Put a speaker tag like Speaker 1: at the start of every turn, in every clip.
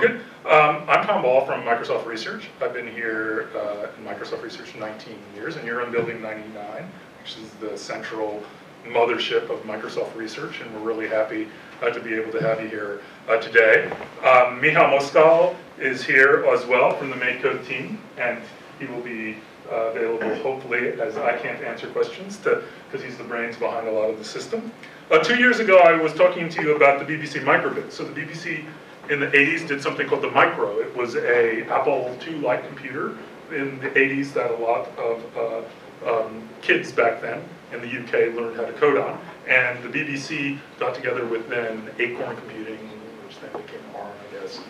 Speaker 1: Good. Um, I'm Tom Ball from Microsoft Research. I've been here uh, in Microsoft Research 19 years, and you're in Building 99, which is the central mothership of Microsoft Research, and we're really happy uh, to be able to have you here uh, today. Um, Michal Moskal is here as well from the MakeCode team, and he will be uh, available hopefully as I can't answer questions because he's the brains behind a lot of the system. Uh, two years ago I was talking to you about the BBC Microbit. So the BBC in the 80s did something called the Micro. It was a Apple II-like computer in the 80s that a lot of uh, um, kids back then in the UK learned how to code on. And the BBC got together with then Acorn Computing, which then became ARM, I guess,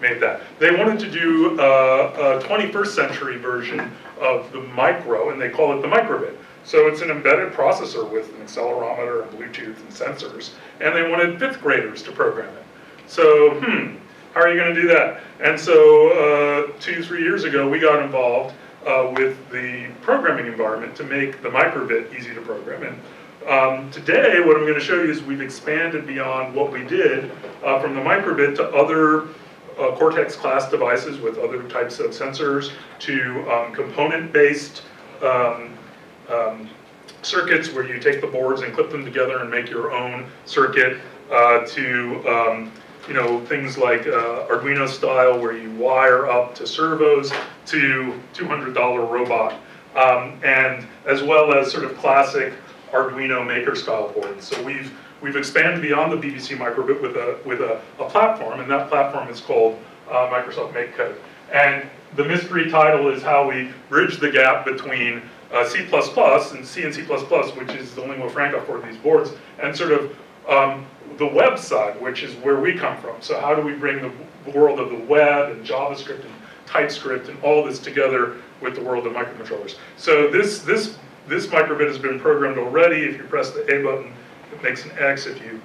Speaker 1: made that. They wanted to do uh, a 21st century version of the micro, and they call it the microbit. So it's an embedded processor with an accelerometer and Bluetooth and sensors, and they wanted fifth graders to program it. So, hmm, how are you going to do that? And so uh, two, three years ago, we got involved uh, with the programming environment to make the microbit easy to program. And um, today, what I'm going to show you is we've expanded beyond what we did uh, from the microbit to other uh, Cortex class devices with other types of sensors to um, component-based um, um, circuits where you take the boards and clip them together and make your own circuit uh, to um, you know things like uh, Arduino style where you wire up to servos to $200 robot um, and as well as sort of classic Arduino maker style boards. So we've we've expanded beyond the BBC Microbit with a with a, a platform, and that platform is called uh, Microsoft MakeCode. And the mystery title is how we bridge the gap between uh, C++ and C and C++, which is the lingua franca for these boards, and sort of um, the web side, which is where we come from. So how do we bring the world of the web and JavaScript and TypeScript and all this together with the world of microcontrollers? So this this this microbit has been programmed already. If you press the A button, it makes an X. If you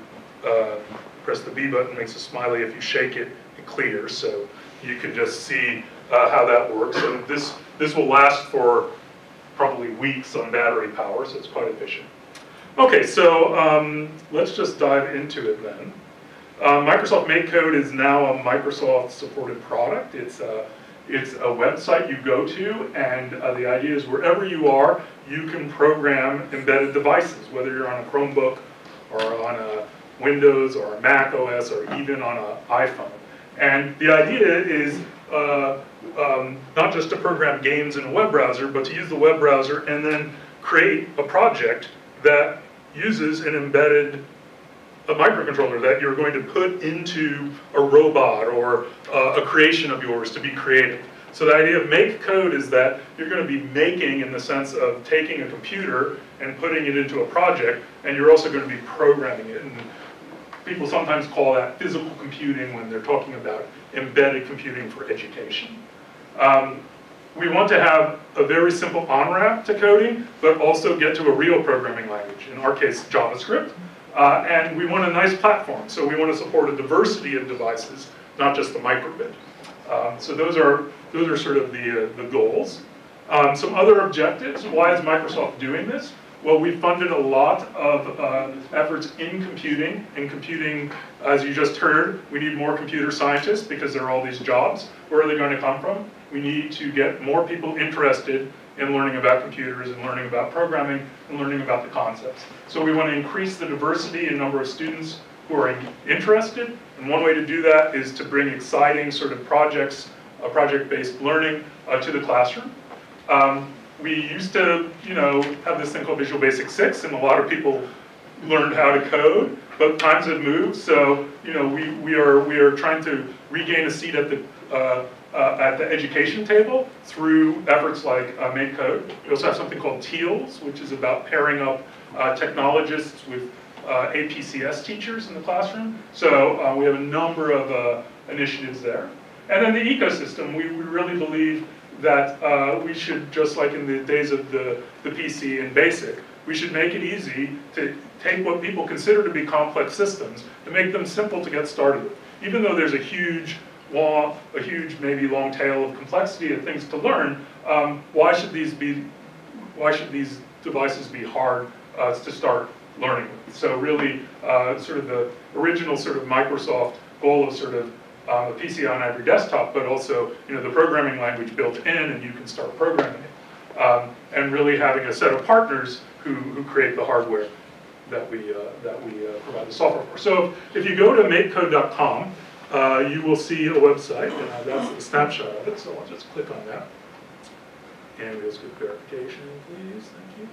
Speaker 1: uh, press the B button, it makes a smiley. If you shake it, it clears. So you can just see uh, how that works. And this this will last for probably weeks on battery power, so it's quite efficient. Okay, so um, let's just dive into it then. Uh, Microsoft MakeCode is now a Microsoft-supported product. It's a, it's a website you go to, and uh, the idea is wherever you are, you can program embedded devices, whether you're on a Chromebook or on a Windows or a Mac OS or even on an iPhone. And the idea is uh, um, not just to program games in a web browser, but to use the web browser and then create a project that uses an embedded a microcontroller that you're going to put into a robot or uh, a creation of yours to be created. So the idea of MakeCode is that you're going to be making in the sense of taking a computer and putting it into a project, and you're also going to be programming it. And people sometimes call that physical computing when they're talking about embedded computing for education. Um, we want to have a very simple on-ramp to coding, but also get to a real programming language, in our case, JavaScript. Uh, and we want a nice platform, so we want to support a diversity of devices, not just the microbit. Um, so those are, those are sort of the, uh, the goals. Um, some other objectives, why is Microsoft doing this? Well, we funded a lot of uh, efforts in computing. In computing, as you just heard, we need more computer scientists because there are all these jobs. Where are they going to come from? We need to get more people interested in learning about computers and learning about programming and learning about the concepts. So we want to increase the diversity in number of students who are interested. And one way to do that is to bring exciting sort of projects, uh, project-based learning uh, to the classroom. Um, we used to, you know, have this thing called Visual Basic 6, and a lot of people learned how to code, but times have moved, so, you know, we, we, are, we are trying to regain a seat at the, at the education table through efforts like uh, MakeCode. We also have something called TEALS, which is about pairing up uh, technologists with uh, APCS teachers in the classroom. So uh, we have a number of initiatives there. And then the ecosystem, we, we really believe that uh, we should, just like in the days of the, the PC and BASIC, we should make it easy to take what people consider to be complex systems and make them simple to get started with. Even though there's a huge long, a huge maybe long tail of complexity of things to learn, um, why should these be, why should these devices be hard uh, to start learning with? So really, uh, sort of the original sort of Microsoft goal of sort of um, a PC on every desktop, but also, you know, the programming language built in and you can start programming it. Um, and really having a set of partners who, who create the hardware that we, uh, that we uh, provide the software for. So if you go to makecode.com, uh, you will see a website, and that's a snapshot of it, so I'll just click on that. And we'll skip verification, please, thank you.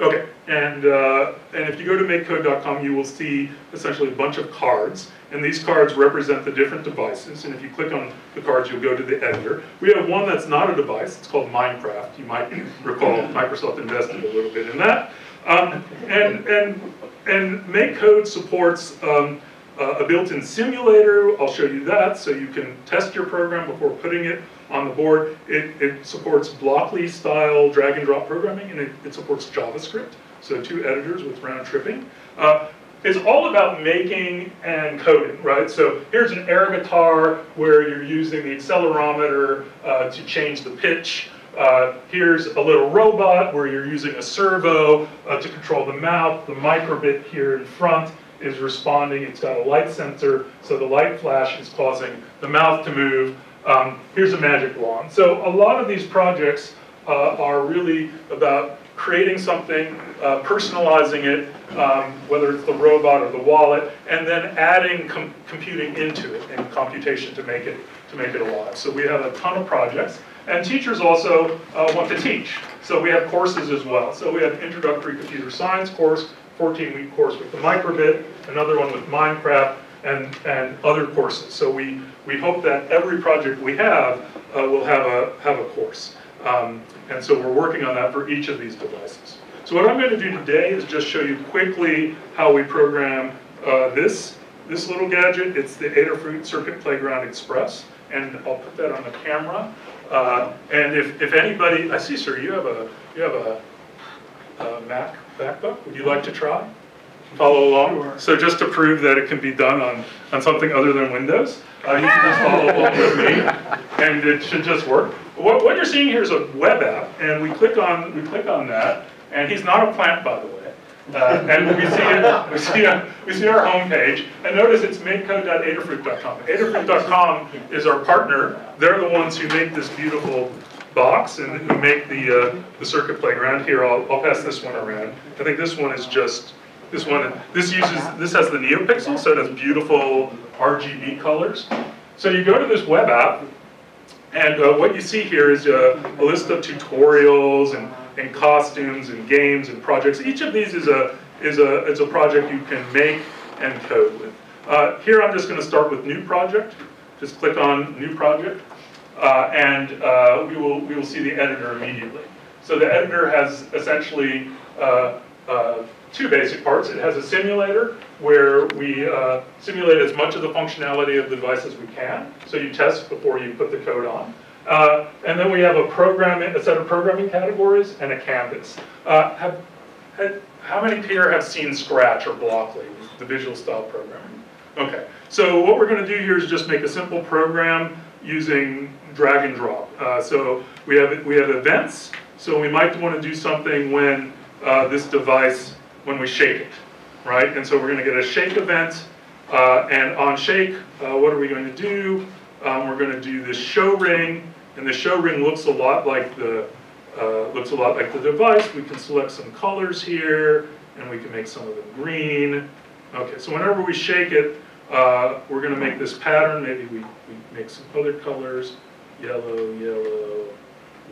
Speaker 1: Okay, and, uh, and if you go to makecode.com, you will see essentially a bunch of cards, and these cards represent the different devices, and if you click on the cards, you'll go to the editor. We have one that's not a device, it's called Minecraft. You might recall Microsoft invested a little bit in that. Um, and, and, and MakeCode supports um, uh, a built-in simulator, I'll show you that, so you can test your program before putting it on the board. It, it supports Blockly style drag and drop programming and it, it supports JavaScript, so two editors with round tripping. Uh, it's all about making and coding, right? So here's an air guitar where you're using the accelerometer uh, to change the pitch. Uh, here's a little robot where you're using a servo uh, to control the mouth. The microbit here in front is responding. It's got a light sensor, so the light flash is causing the mouth to move. Um, here's a magic wand. So a lot of these projects uh, are really about creating something, uh, personalizing it, um, whether it's the robot or the wallet, and then adding com computing into it and computation to make it to make it alive. So we have a ton of projects, and teachers also uh, want to teach. So we have courses as well. So we have introductory computer science course, 14-week course with the microbit, another one with Minecraft, and, and other courses. So we, we hope that every project we have uh, will have a, have a course. Um, and so we're working on that for each of these devices. So what I'm going to do today is just show you quickly how we program uh, this, this little gadget. It's the Adafruit Circuit Playground Express, and I'll put that on the camera. Uh, and if, if anybody, I see, sir, you have a you have a, a Mac MacBook. Would you like to try? Follow along. So just to prove that it can be done on, on something other than Windows, uh, you can just follow along with me, and it should just work. What, what you're seeing here is a web app, and we click on we click on that, and he's not a plant, by the way. Uh, and we see it, we see, a, we see our homepage, and notice it's makecode.adafruit.com. Adafruit.com is our partner. They're the ones who make this beautiful box and who make the uh, the circuit playground. Here, I'll, I'll pass this one around. I think this one is just this one, this uses, this has the NeoPixel, so it has beautiful RGB colors. So you go to this web app, and uh, what you see here is a, a list of tutorials and, and costumes and games and projects. Each of these is a, is a, is a project you can make and code with. Uh, here I'm just going to start with new project. Just click on new project, uh, and uh, we, will, we will see the editor immediately. So the editor has essentially uh, uh, two basic parts. It has a simulator where we uh, simulate as much of the functionality of the device as we can. So you test before you put the code on. Uh, and then we have a program, a set of programming categories and a canvas. Uh, have, how many here have seen Scratch or Blockly, the visual style programming? Okay, so what we're going to do here is just make a simple program using drag and drop. Uh, so we have we have events. So we might want to do something when uh, this device when we shake it, right? And so we're going to get a shake event, uh, and on shake, uh, what are we going to do? Um, we're going to do this show ring, and the show ring looks a lot like the uh, looks a lot like the device. We can select some colors here, and we can make some of them green. Okay, so whenever we shake it, uh, we're going to make this pattern. Maybe we, we make some other colors, yellow, yellow,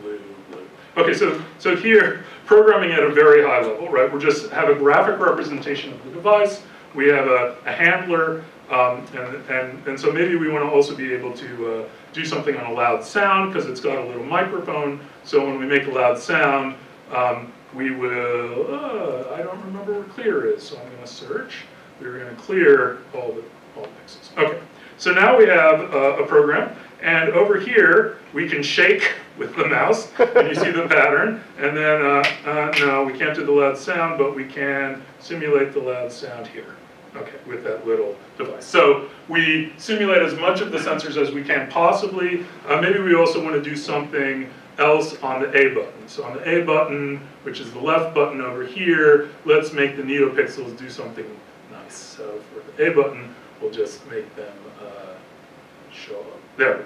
Speaker 1: blue, blue. Okay, so, so here, programming at a very high level, right? We just have a graphic representation of the device. We have a, a handler, um, and, and, and so maybe we want to also be able to uh, do something on a loud sound because it's got a little microphone. So when we make a loud sound, um, we will, uh, I don't remember where clear is, so I'm going to search. We're going to clear all the, all the pixels. Okay, so now we have uh, a program. And over here, we can shake with the mouse, and you see the pattern. And then, uh, uh, no, we can't do the loud sound, but we can simulate the loud sound here. Okay, with that little device. So we simulate as much of the sensors as we can possibly. Uh, maybe we also want to do something else on the A button. So on the A button, which is the left button over here, let's make the NeoPixels do something nice. So for the A button, we'll just make them. There.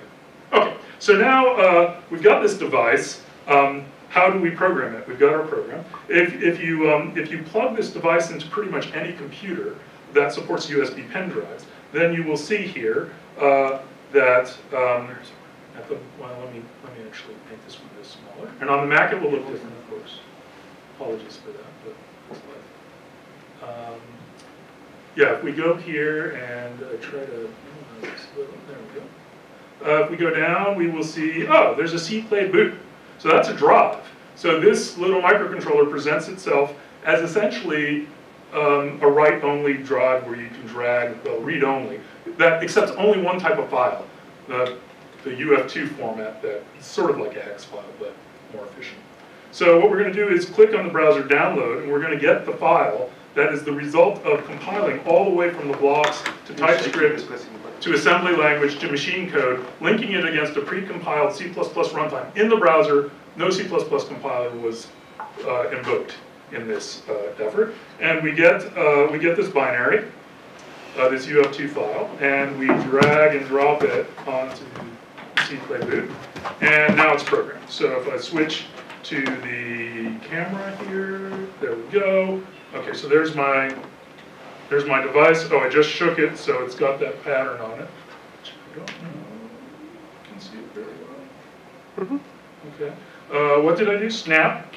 Speaker 1: Okay, so now uh, we've got this device. Um, how do we program it? We've got our program. If, if, you, um, if you plug this device into pretty much any computer that supports USB pen drives, then you will see here uh, that, um, at the, well, let me, let me actually make this one a bit smaller. And on the Mac, it will look different, of course. Apologies for that, but it's life. Um, yeah, if we go here and try to, this little-. Uh, if we go down, we will see, oh, there's a C-play boot. So that's a drive. So this little microcontroller presents itself as essentially um, a write-only drive where you can drag, well, read-only, that accepts only one type of file, the, the UF2 format that, it's sort of like a hex file, but more efficient. So what we're going to do is click on the browser download, and we're going to get the file that is the result of compiling all the way from the blocks to TypeScript to assembly language to machine code, linking it against a pre-compiled C++ runtime in the browser. No C++ compiler was uh, invoked in this uh, effort, and we get uh, we get this binary, uh, this UF2 file, and we drag and drop it onto C play boot, and now it's programmed. So if I switch to the camera here, there we go. Okay, so there's my there's my device. Oh, I just shook it, so it's got that pattern on it. I don't know. Can see it very well. Okay. Uh, what did I do? Snap.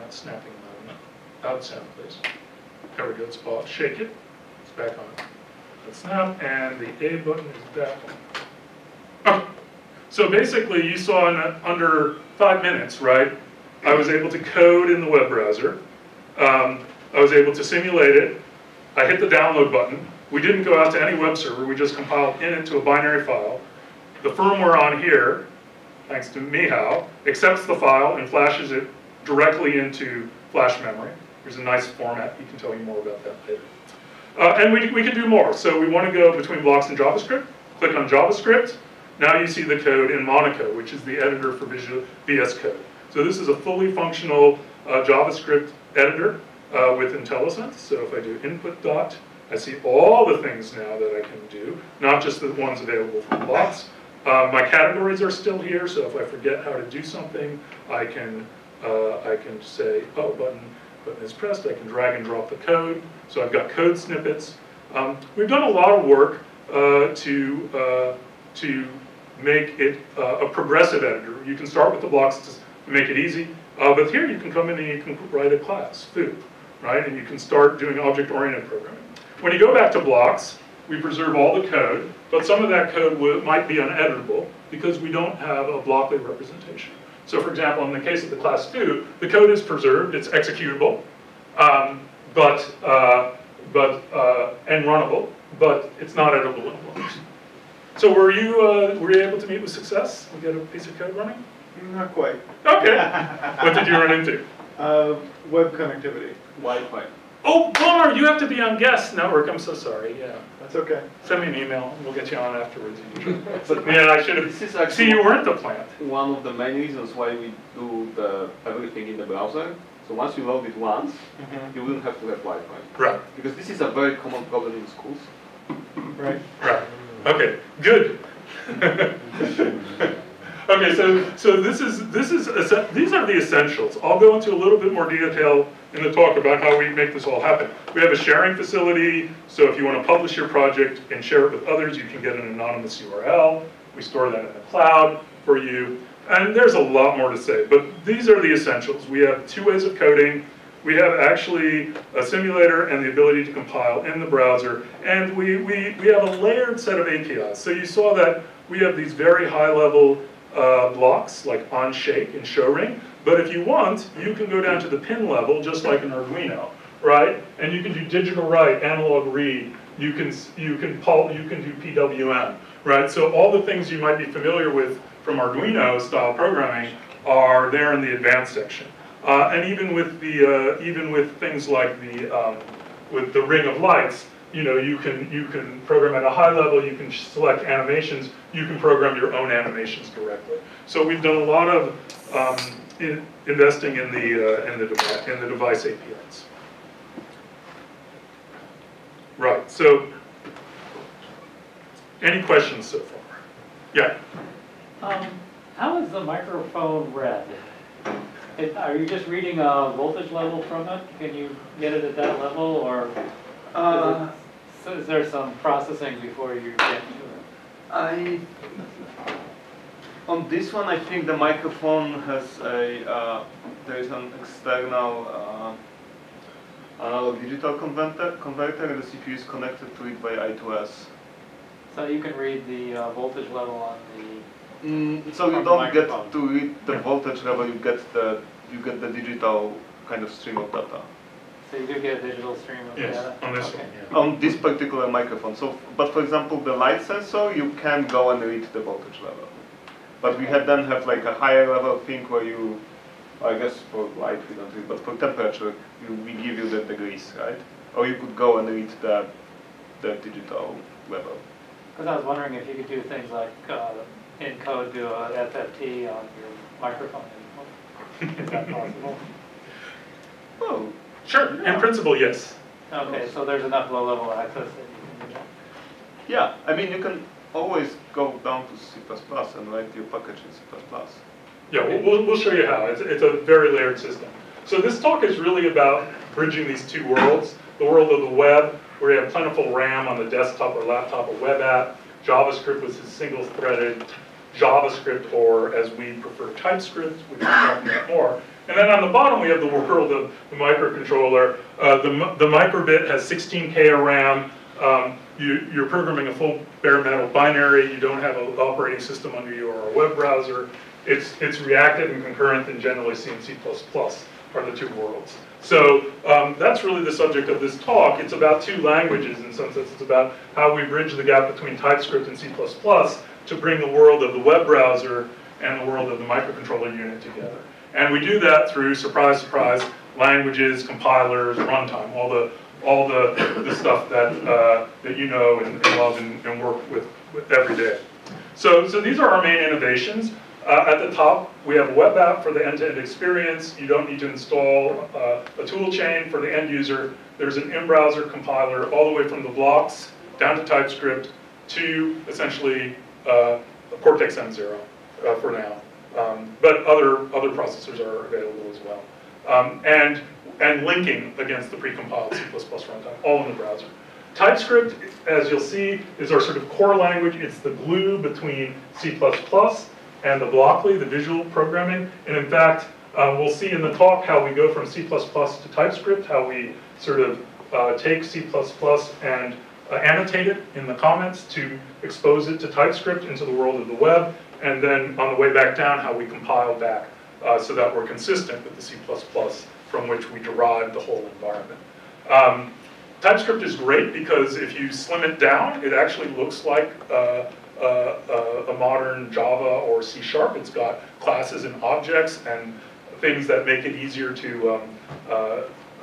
Speaker 1: Not snapping loud enough. Out sound, please. There we go. It's off. Shake it. It's back on. Let's snap, and the A button is that one. Okay. So basically, you saw in under five minutes, right? I was able to code in the web browser. Um, I was able to simulate it. I hit the download button. We didn't go out to any web server. We just compiled in it to a binary file. The firmware on here, thanks to Michal, accepts the file and flashes it directly into flash memory. There's a nice format. He can tell you more about that later. Uh, and we, we can do more. So we want to go between blocks and JavaScript. Click on JavaScript. Now you see the code in Monaco, which is the editor for Visual VS Code. So this is a fully functional uh, JavaScript editor uh, with IntelliSense. So if I do input dot, I see all the things now that I can do, not just the ones available from blocks. Uh, my categories are still here, so if I forget how to do something, I can uh, I can say, oh, button button is pressed. I can drag and drop the code. So I've got code snippets. Um, we've done a lot of work uh, to uh, to make it uh, a progressive editor. You can start with the blocks to make it easy, uh, but here you can come in and you can write a class, foo, right? And you can start doing object-oriented programming. When you go back to blocks, we preserve all the code, but some of that code might be uneditable because we don't have a blockly representation. So for example, in the case of the class foo, the code is preserved, it's executable, um, but, uh, but, uh, and runnable, but it's not editable in blocks. So were you, uh, were you able to meet with success? We got a piece of code running?
Speaker 2: Not quite.
Speaker 1: Okay. What did you run into?
Speaker 2: Uh, web connectivity.
Speaker 3: Wi-Fi.
Speaker 1: Oh, bummer, you have to be on guest network, I'm so sorry, yeah.
Speaker 2: That's okay.
Speaker 1: Send me an email, we'll get you on afterwards. But man, I should have,
Speaker 3: actually
Speaker 1: see, you weren't the plant.
Speaker 3: one of the main reasons why we do the everything in the browser. So once you load it once,
Speaker 2: Mhm.
Speaker 3: you will have to have Wi-Fi.
Speaker 1: Right,
Speaker 3: Because this is a very common problem in schools.
Speaker 2: Right.
Speaker 1: right, okay, good. Okay, so, so this is, this is, these are the essentials. I'll go into a little bit more detail in the talk about how we make this all happen. We have a sharing facility, so if you want to publish your project and share it with others, you can get an anonymous URL. We store that in the cloud for you. And there's a lot more to say, but these are the essentials. We have two ways of coding. We have actually a simulator and the ability to compile in the browser. And we, we, we have a layered set of APIs. So you saw that we have these very high-level uh, blocks, like on-shake and show-ring. But if you want, you can go down to the pin level, just like an Arduino, right? And you can do digital write, analog read. You can, you can, pul- you can do PWM, right? So all the things you might be familiar with from Arduino-style programming are there in the advanced section. Uh, and even with the, uh, even with things like the, um, with the ring of lights, you know, you can, you can program at a high level, you can select animations, you can program your own animations directly. So we've done a lot of um, in, investing in the, uh, in the, devi- in the device APIs. Right, so Any questions so far? Yeah,
Speaker 4: Um, how is the microphone read? It- Are you just reading a voltage level from it? Can you get it at that level, or
Speaker 3: Uh,
Speaker 4: it- so is there some processing before you get to it?
Speaker 3: I, on this one, I think the microphone has a, uh, there is an external uh, analog digital converter, converter and the CPU is connected to it by I2S.
Speaker 4: So you can read the uh, voltage level on the,
Speaker 3: Mm, so you don't get to read the voltage level, you get the, you get the digital kind of stream of data.
Speaker 4: So you do get a digital stream of
Speaker 1: yes,
Speaker 4: data?
Speaker 1: on this
Speaker 4: Okay.
Speaker 1: one, yeah.
Speaker 3: On this particular microphone, so, but for example, the light sensor, you can go and read the voltage level. But we had then have like a higher level thing where you, I guess for light we don't read, but for temperature, you, we give you the degrees, right? Or you could go and read the, the digital level.
Speaker 4: Because I was wondering if you could do things like uh, encode to a FFT on your microphone. Is that possible?
Speaker 3: Oh,
Speaker 1: Sure, in principle, yes.
Speaker 4: Okay, so there's enough low-level access that you can do that.
Speaker 3: yeah, I mean, you can always go down to C++ and write your package in C++.
Speaker 1: Yeah, we'll, we'll, we'll show you how. It's, it's a very layered system. So this talk is really about bridging these two worlds. The world of the web, where you have plentiful RAM on the desktop or laptop, a web app, JavaScript with its single-threaded JavaScript, or as we prefer, TypeScript, which we'll talk about more. And then on the bottom, we have the world of the microcontroller. Uh, the, the microbit has 16K of RAM. Um, you, you're programming a full bare metal binary. You don't have an operating system under you or a web browser. It's, it's reactive and concurrent and generally C and C++ are the two worlds. So um, that's really the subject of this talk. It's about two languages in some sense. It's about how we bridge the gap between TypeScript and C++ to bring the world of the web browser and the world of the microcontroller unit together. And we do that through, surprise, surprise, languages, compilers, runtime, all the, all the, the stuff that, uh, that you know and and love and, and work with, with every day. So, so these are our main innovations. Uh, at the top, we have a web app for the end-to-end experience. You don't need to install uh, a tool chain for the end user. There's an in-browser compiler all the way from the blocks down to TypeScript to essentially uh, Cortex M0 uh, for now. Um, but other, other processors are available as well. Um, and, and linking against the precompiled C++ runtime, all in the browser. TypeScript, as you'll see, is our sort of core language. It's the glue between C++ and the Blockly, the visual programming. And in fact, um, we'll see in the talk how we go from C++ to TypeScript, how we sort of uh, take C++ and uh, annotate it in the comments to expose it to TypeScript into the world of the web, and then on the way back down, how we compile back uh, so that we're consistent with the C++ from which we derive the whole environment. Um, TypeScript is great because if you slim it down, it actually looks like uh, uh, uh, a modern Java or C Sharp. It's got classes and objects and things that make it easier to um,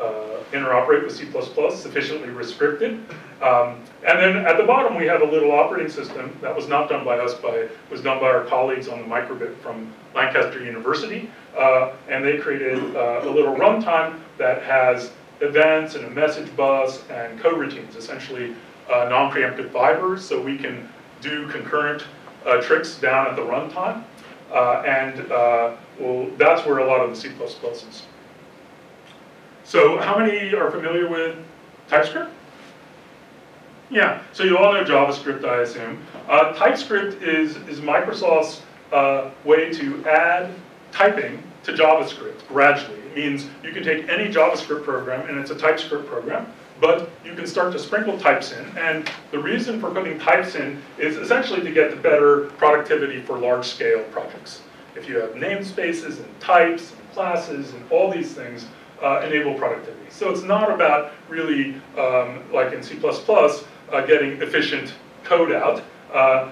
Speaker 1: uh, interoperate with C++, sufficiently restricted. Um, and then at the bottom, we have a little operating system that was not done by us, by was done by our colleagues on the microbit from Lancaster University. Uh, and they created uh, a little runtime that has events and a message bus and coroutines, essentially uh, non-preemptive fibers, so we can do concurrent uh, tricks down at the runtime. Uh, and well, that's where a lot of the C++ is. So how many are familiar with TypeScript? Yeah, so you all know JavaScript, I assume. Uh, TypeScript is, is Microsoft's uh, way to add typing to JavaScript gradually. It means you can take any JavaScript program, and it's a TypeScript program, but you can start to sprinkle types in. And the reason for putting types in is essentially to get the better productivity for large-scale projects. If you have namespaces and types classes and all these things, uh, enable productivity. So it's not about really, um, like in C++, uh, getting efficient code out. Uh,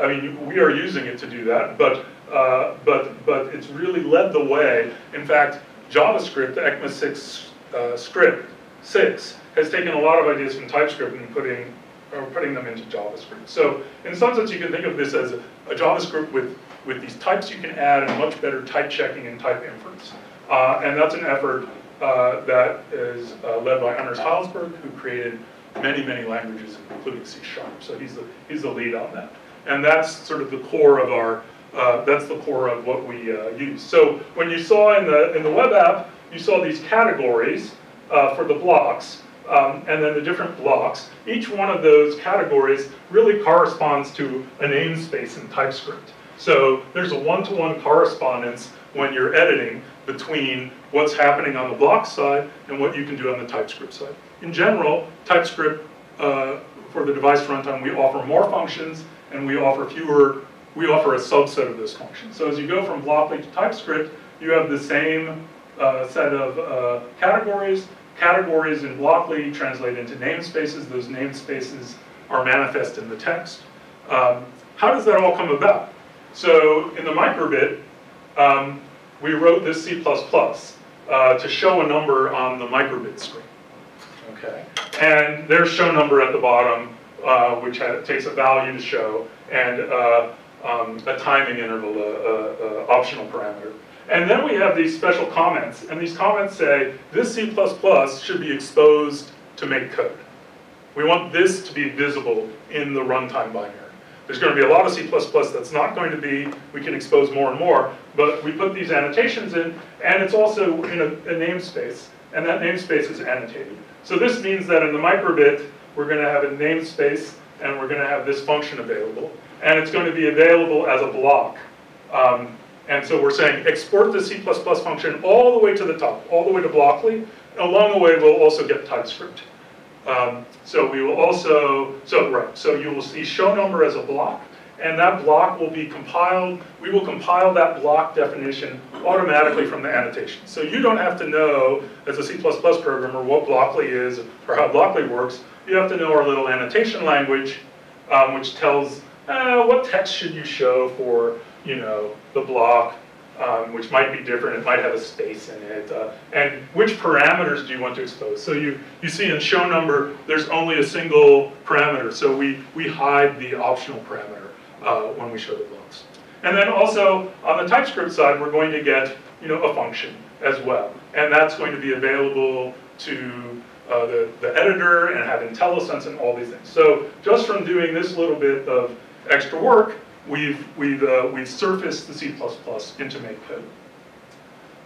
Speaker 1: I mean, we are using it to do that, but, uh, but, but it's really led the way. In fact, JavaScript, ECMA 6 uh, script, 6, has taken a lot of ideas from TypeScript and putting, or putting them into JavaScript. So in some sense, you can think of this as a JavaScript with, with these types you can add and much better type checking and type inference. Uh, and that's an effort uh, that is uh, led by Anders Hejlsberg, who created many, many languages, including C sharp. So he's the, he's the lead on that. And that's sort of the core of our, uh, that's the core of what we uh, use. So when you saw in the, in the web app, you saw these categories uh, for the blocks, um, and then the different blocks. Each one of those categories really corresponds to a namespace in TypeScript. So there's a one-to-one correspondence when you're editing between what's happening on the block side and what you can do on the TypeScript side. In general, TypeScript, uh, for the device runtime, we offer more functions and we offer fewer, we offer a subset of those functions. So as you go from Blockly to TypeScript, you have the same uh, set of uh, categories. Categories in Blockly translate into namespaces. Those namespaces are manifest in the text. Um, how does that all come about? So in the microbit, um, we wrote this C++ uh, to show a number on the microbit screen. Okay, and there's show number at the bottom, uh, which ha- takes a value to show, and uh, um, a timing interval, a, a, a optional parameter. And then we have these special comments, and these comments say, this C++ should be exposed to MakeCode. We want this to be visible in the runtime binary. There's going to be a lot of C++ that's not going to be, we can expose more and more, but we put these annotations in, and it's also in a, a namespace, and that namespace is annotated. So this means that in the microbit, we're going to have a namespace, and we're going to have this function available, and it's going to be available as a block. Um, and so we're saying export the C++ function all the way to the top, all the way to Blockly. Along the way, we'll also get TypeScript. Um, so we will also, so right, so you will see show number as a block, and that block will be compiled, we will compile that block definition automatically from the annotation. So you don't have to know, as a C++ programmer, what Blockly is or how Blockly works. You have to know our little annotation language, um, which tells uh, what text should you show for, you know, the block, um, which might be different. It might have a space in it. Uh, and which parameters do you want to expose? So you, you see in show number, there's only a single parameter. So we, we hide the optional parameter uh, when we show the blocks. And then also on the TypeScript side, we're going to get you know, a function as well. And that's going to be available to uh, the, the editor and have IntelliSense and all these things. So just from doing this little bit of extra work, we've, we've, uh, we've surfaced the C++ into MakeCode.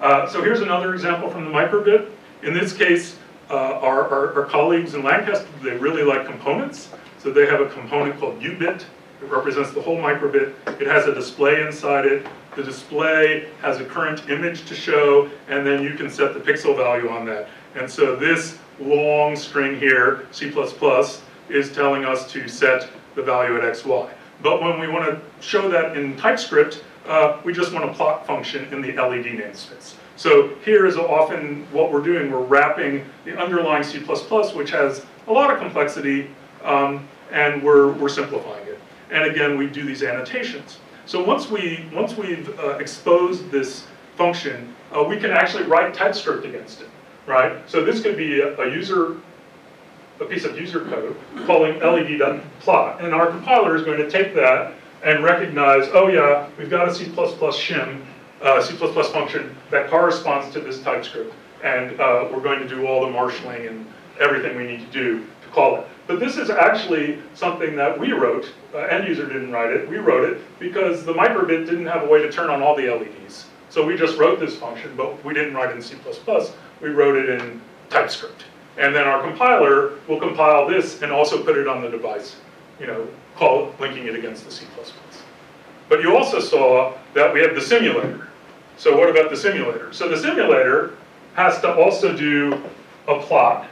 Speaker 1: Uh, so here's another example from the microbit. In this case, uh, our, our, our, colleagues in Lancaster, they really like components. So they have a component called ubit. It represents the whole microbit. It has a display inside it. The display has a current image to show, and then you can set the pixel value on that. And so this long string here, C++, is telling us to set the value at xy. But when we want to show that in TypeScript, uh, we just want a plot function in the LED namespace. So here is often what we're doing. We're wrapping the underlying C++, which has a lot of complexity, um, and we're, we're simplifying it. And again, we do these annotations. So once, we, once we've uh, exposed this function, uh, we can actually write TypeScript against it, right? So this could be a, a user a piece of user code calling led.plot. And our compiler is going to take that and recognize, oh yeah, we've got a C++ shim, uh, C++ function that corresponds to this TypeScript. And uh, we're going to do all the marshalling and everything we need to do to call it. But this is actually something that we wrote. Uh, end user didn't write it. We wrote it because the microbit didn't have a way to turn on all the LEDs. So we just wrote this function, but we didn't write it in C++. We wrote it in TypeScript. And then our compiler will compile this and also put it on the device, you know, call it, linking it against the C++. But you also saw that we have the simulator. So what about the simulator? So the simulator has to also do a plot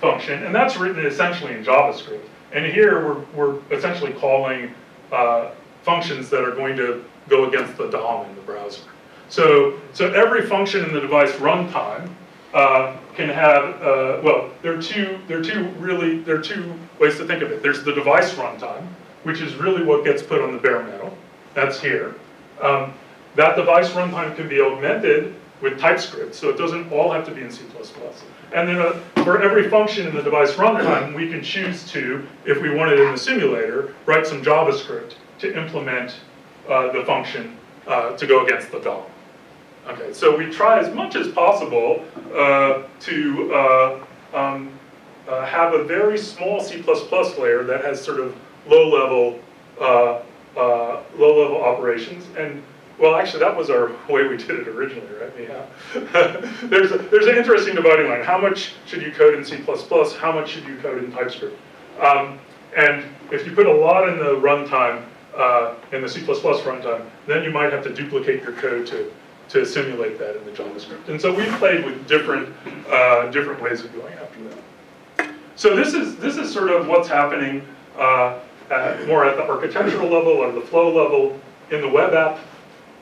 Speaker 1: function, and that's written essentially in JavaScript. And here we're, we're essentially calling uh, functions that are going to go against the DOM in the browser. So, so every function in the device runtime uh, can have, uh, well, there are two, there are two really, there are two ways to think of it. There's the device runtime, which is really what gets put on the bare metal. That's here. Um, that device runtime can be augmented with TypeScript, so it doesn't all have to be in C++. And then uh, for every function in the device runtime, we can choose to, if we want it in the simulator, write some JavaScript to implement uh, the function uh, to go against the DOM. Okay, so we try as much as possible uh, to uh, um, uh, have a very small C++ layer that has sort of low-level, uh, uh, low-level operations. And, well, actually, that was our way we did it originally, right? Yeah. there's, a, there's an interesting dividing line. How much should you code in C++? How much should you code in TypeScript? Um, and if you put a lot in the runtime, uh, in the C++ runtime, then you might have to duplicate your code to, to simulate that in the JavaScript. And so we played with different, uh, different ways of going after that. So this is, this is sort of what's happening uh, at, more at the architectural level or the flow level in the web app.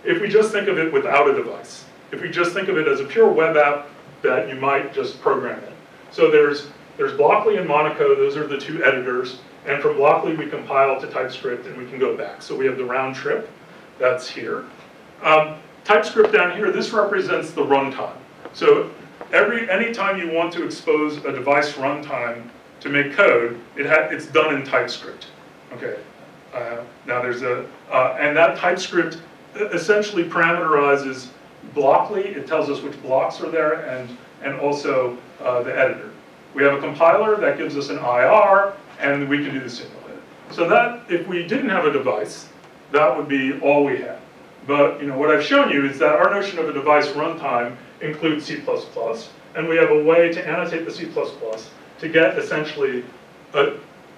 Speaker 1: If we just think of it without a device, if we just think of it as a pure web app that you might just program it. So there's, there's Blockly and Monaco, those are the two editors. And from Blockly, we compile to TypeScript and we can go back. So we have the round trip, that's here. Um, TypeScript down here, this represents the runtime. So every, anytime you want to expose a device runtime to MakeCode, it it's done in TypeScript. Okay. Uh, now there's a, uh, and that TypeScript essentially parameterizes Blockly. It tells us which blocks are there and, and also uh, the editor. We have a compiler that gives us an IR and we can do the simulator. So that, if we didn't have a device, that would be all we had. But you know what I've shown you is that our notion of a device runtime includes C++, and we have a way to annotate the C++ to get essentially a,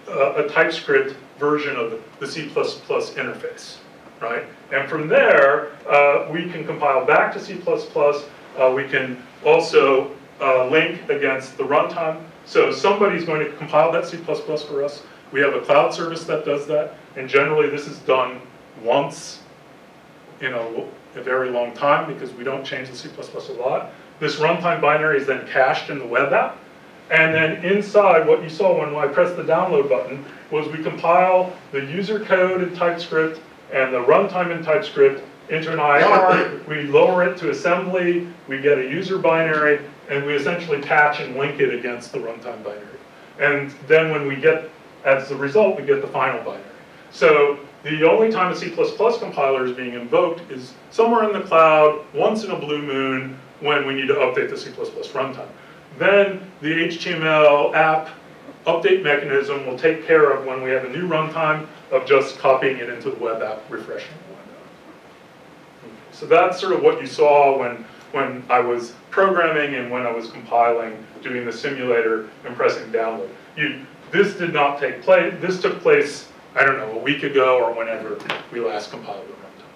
Speaker 1: a, a TypeScript version of the C++ interface, right? And from there, uh, we can compile back to C++. Uh, we can also uh, link against the runtime. So somebody's going to compile that C++ for us. We have a cloud service that does that, and generally this is done once in a, a very long time because we don't change the C++ a lot. This runtime binary is then cached in the web app. And then inside, what you saw when I pressed the download button was we compile the user code in TypeScript and the runtime in TypeScript into an IR. We lower it to assembly, we get a user binary, and we essentially patch and link it against the runtime binary. And then when we get, as the result, we get the final binary. So the only time a C++ compiler is being invoked is somewhere in the cloud, once in a blue moon, when we need to update the C++ runtime. Then the HTML app update mechanism will take care of when we have a new runtime of just copying it into the web app, refreshing the app. So that's sort of what you saw when, when I was programming and when I was compiling, doing the simulator and pressing download. You, this did not take place, this took place, I don't know, a week ago or whenever we last compiled the runtime.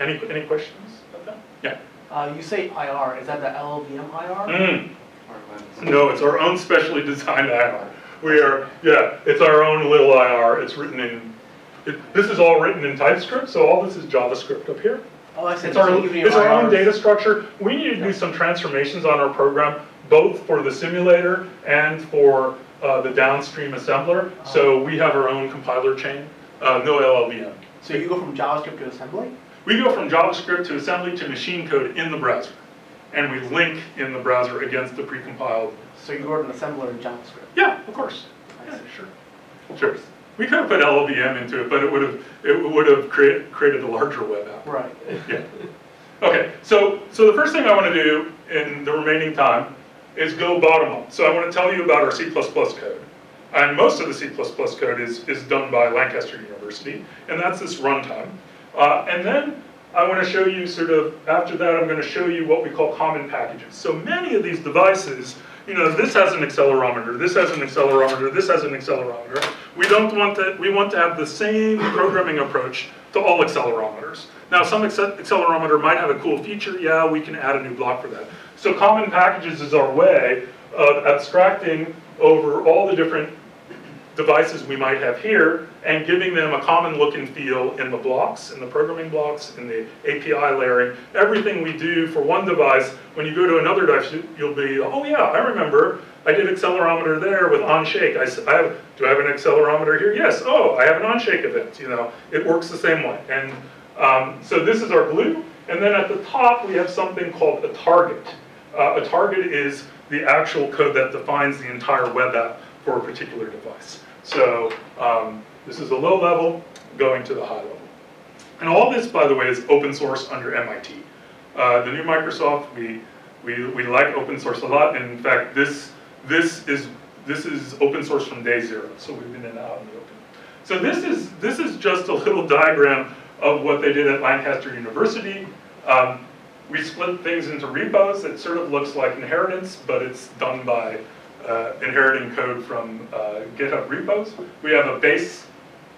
Speaker 1: Any, any questions about that? Yeah.
Speaker 5: Uh, you say IR, is that the LLVM IR?
Speaker 1: Mm. No, it's our own specially designed IR. We are, yeah, it's our own little IR. It's written in, it, this is all written in TypeScript, so all this is JavaScript up here.
Speaker 5: Oh, I see.
Speaker 1: It's our,
Speaker 5: So even your
Speaker 1: it's our own data structure. We need to do some transformations on our program, both for the simulator and for uh, the downstream assembler. So we have our own compiler chain, uh, no LLVM.
Speaker 5: So you go from JavaScript to assembly?
Speaker 1: We go from JavaScript to assembly to machine code in the browser. And we link in the browser against the precompiled.
Speaker 5: So you go wrote an assembler in JavaScript?
Speaker 1: Yeah, of course. Yeah, sure. Sure. We could have put LLVM into it, but it would have, it would have created, created a larger web app.
Speaker 5: Right.
Speaker 1: Yeah. Okay, so, so the first thing I want to do in the remaining time is go bottom up. So I want to tell you about our C++ code. And most of the C++ code is, is done by Lancaster University, and that's this runtime. Uh, and then I want to show you sort of, after that, I'm going to show you what we call common packages. So many of these devices, you know, this has an accelerometer, this has an accelerometer, this has an accelerometer. We don't want to, we want to have the same programming approach to all accelerometers. Now, some accelerometer might have a cool feature, yeah, we can add a new block for that. So common packages is our way of abstracting over all the different devices we might have here and giving them a common look and feel in the blocks, in the programming blocks, in the API layering. Everything we do for one device, when you go to another device, you- you'll be, oh yeah, I remember, I did accelerometer there with on-shake. I, I have, do I have an accelerometer here? Yes, oh, I have an on-shake event, you know, it works the same way. And um, so this is our glue, and then at the top we have something called a target. Uh, a target is the actual code that defines the entire web app for a particular device. So um, this is a low level going to the high level. And all this, by the way, is open source under MIT. Uh, the new Microsoft, we, we, we like open source a lot. And in fact, this, this is, this is open source from day zero, so we've been in out in the open. So this is, this is just a little diagram of what they did at Lancaster University. Um, we split things into repos. It sort of looks like inheritance, but it's done by uh, inheriting code from uh, GitHub repos. We have a base,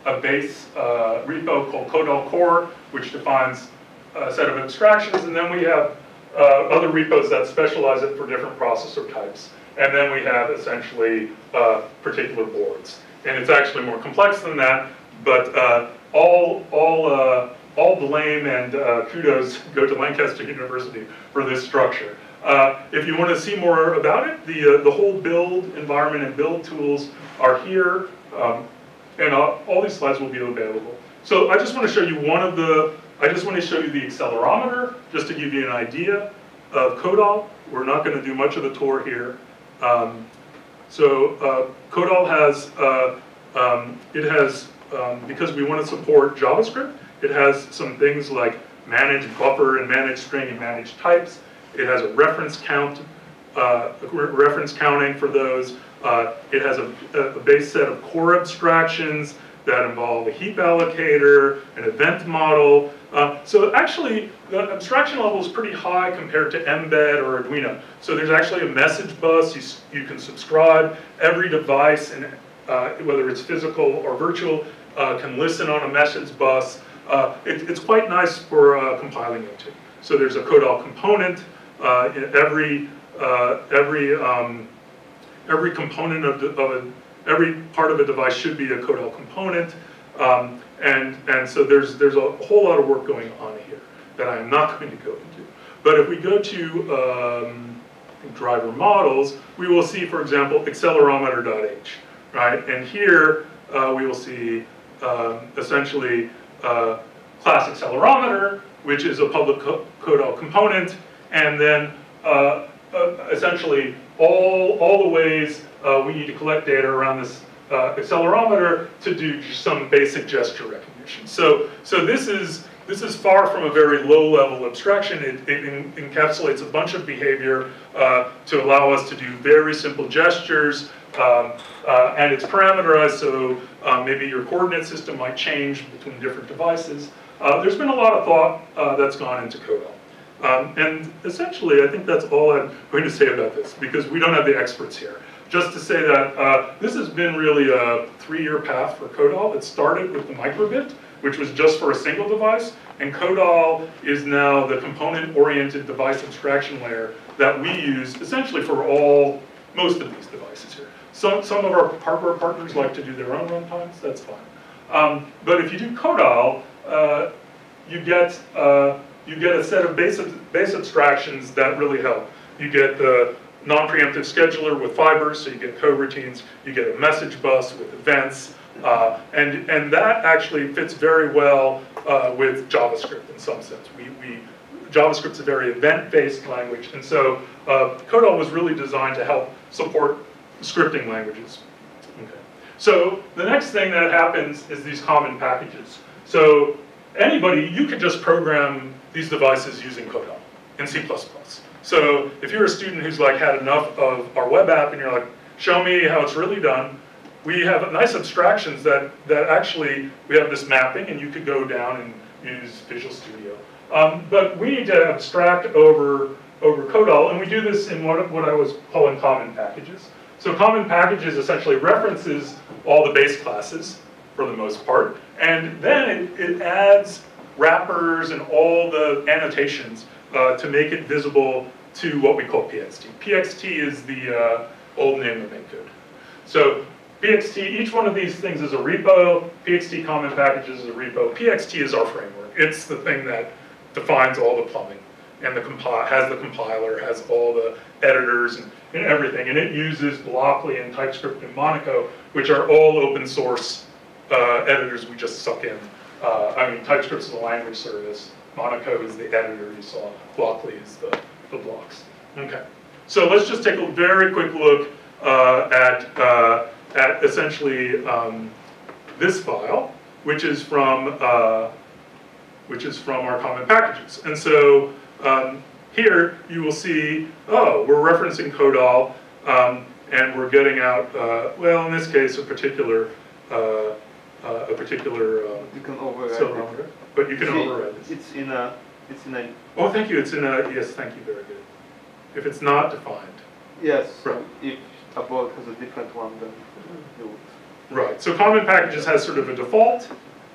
Speaker 1: a base uh, repo called Codal Core, which defines a set of abstractions, and then we have uh, other repos that specialize it for different processor types. And then we have essentially uh, particular boards. And it's actually more complex than that, but uh, all, all, all blame and uh, kudos go to Lancaster University for this structure. Uh, if you want to see more about it, the, uh, the whole build environment and build tools are here, um, and uh, all these slides will be available. So I just want to show you one of the, I just want to show you the accelerometer, just to give you an idea of Codal. We're not going to do much of the tour here. Um, so uh, Codal has, uh, um, it has, um, because we want to support JavaScript, it has some things like manage buffer and manage string and manage types. It has a reference count, uh, re- reference counting for those. Uh, it has a, a base set of core abstractions that involve a heap allocator, an event model. Uh, so actually, the abstraction level is pretty high compared to Mbed or Arduino. So there's actually a message bus. You, you can subscribe. Every device, and uh, whether it's physical or virtual, uh, can listen on a message bus. Uh, it, it's quite nice for uh, compiling into. So there's a Codal component. Uh, every uh, every um, every component of, the, of a, every part of a device should be a Codal component. Um, and, and so there's, there's a whole lot of work going on here that I'm not going to go into. But if we go to um, driver models, we will see, for example, accelerometer.h, right? And here uh, we will see um, essentially uh, class accelerometer, which is a public co- Codal component, and then uh, uh, essentially all, all the ways uh, we need to collect data around this uh, accelerometer to do some basic gesture recognition. So, so this is this is far from a very low level abstraction. It, it en- encapsulates a bunch of behavior to allow us to do very simple gestures, um, uh, and it's parameterized, so uh, maybe your coordinate system might change between different devices. Uh, there's been a lot of thought uh, that's gone into Codal. Um, and essentially, I think that's all I'm going to say about this, because we don't have the experts here. Just to say that uh, this has been really a three-year path for Codal. It started with the microbit, which was just for a single device, and Codal is now the component-oriented device abstraction layer that we use essentially for all, most of these devices here. Some, some of our hardware partners like to do their own runtimes, that's fine. Um, but if you do Codal, uh, you get uh, you get a set of base, base abstractions that really help. You get the non-preemptive scheduler with fibers, so you get coroutines. You get a message bus with events, uh, and and that actually fits very well uh, with JavaScript in some sense. We, we JavaScript's a very event-based language, and so uh, Codal was really designed to help support scripting languages. Okay. So the next thing that happens is these common packages. So anybody, you could just program these devices using Codal in C++. So if you're a student who's like had enough of our web app and you're like, show me how it's really done, we have nice abstractions that, that actually, we have this mapping and you could go down and use Visual Studio. Um, but we need to abstract over, over Codal, and we do this in what, what I was calling common packages. So common packages essentially references all the base classes, for the most part, and then it, it adds wrappers and all the annotations uh, to make it visible to what we call PXT. PXT is the uh, old name of MakeCode. So PXT, each one of these things is a repo. PXT common packages is a repo. PXT is our framework. It's the thing that defines all the plumbing and the has the compiler, has all the editors and, and everything. And it uses Blockly and TypeScript and Monaco, which are all open source uh, editors we just suck in. Uh, I mean, TypeScript is a language service. Monaco is the editor you saw. Blockly is the, the blocks. Okay. So let's just take a very quick look uh, at, uh, at essentially um, this file, which is from uh, which is from our common packages. And so um, here you will see, oh, we're referencing Codal. Um, and we're getting out, uh, well, in this case, a particular, uh, uh, a particular um,
Speaker 3: You can override it.
Speaker 1: accelerometer, but you can
Speaker 3: See,
Speaker 1: override it.
Speaker 3: It's in a, it's in a,
Speaker 1: Oh, thank you, it's in a, yes, thank you, very good. If it's not defined,
Speaker 3: yes,
Speaker 1: Right.
Speaker 3: if a board has a different one, then you would.
Speaker 1: Right, so Common Packages has sort of a default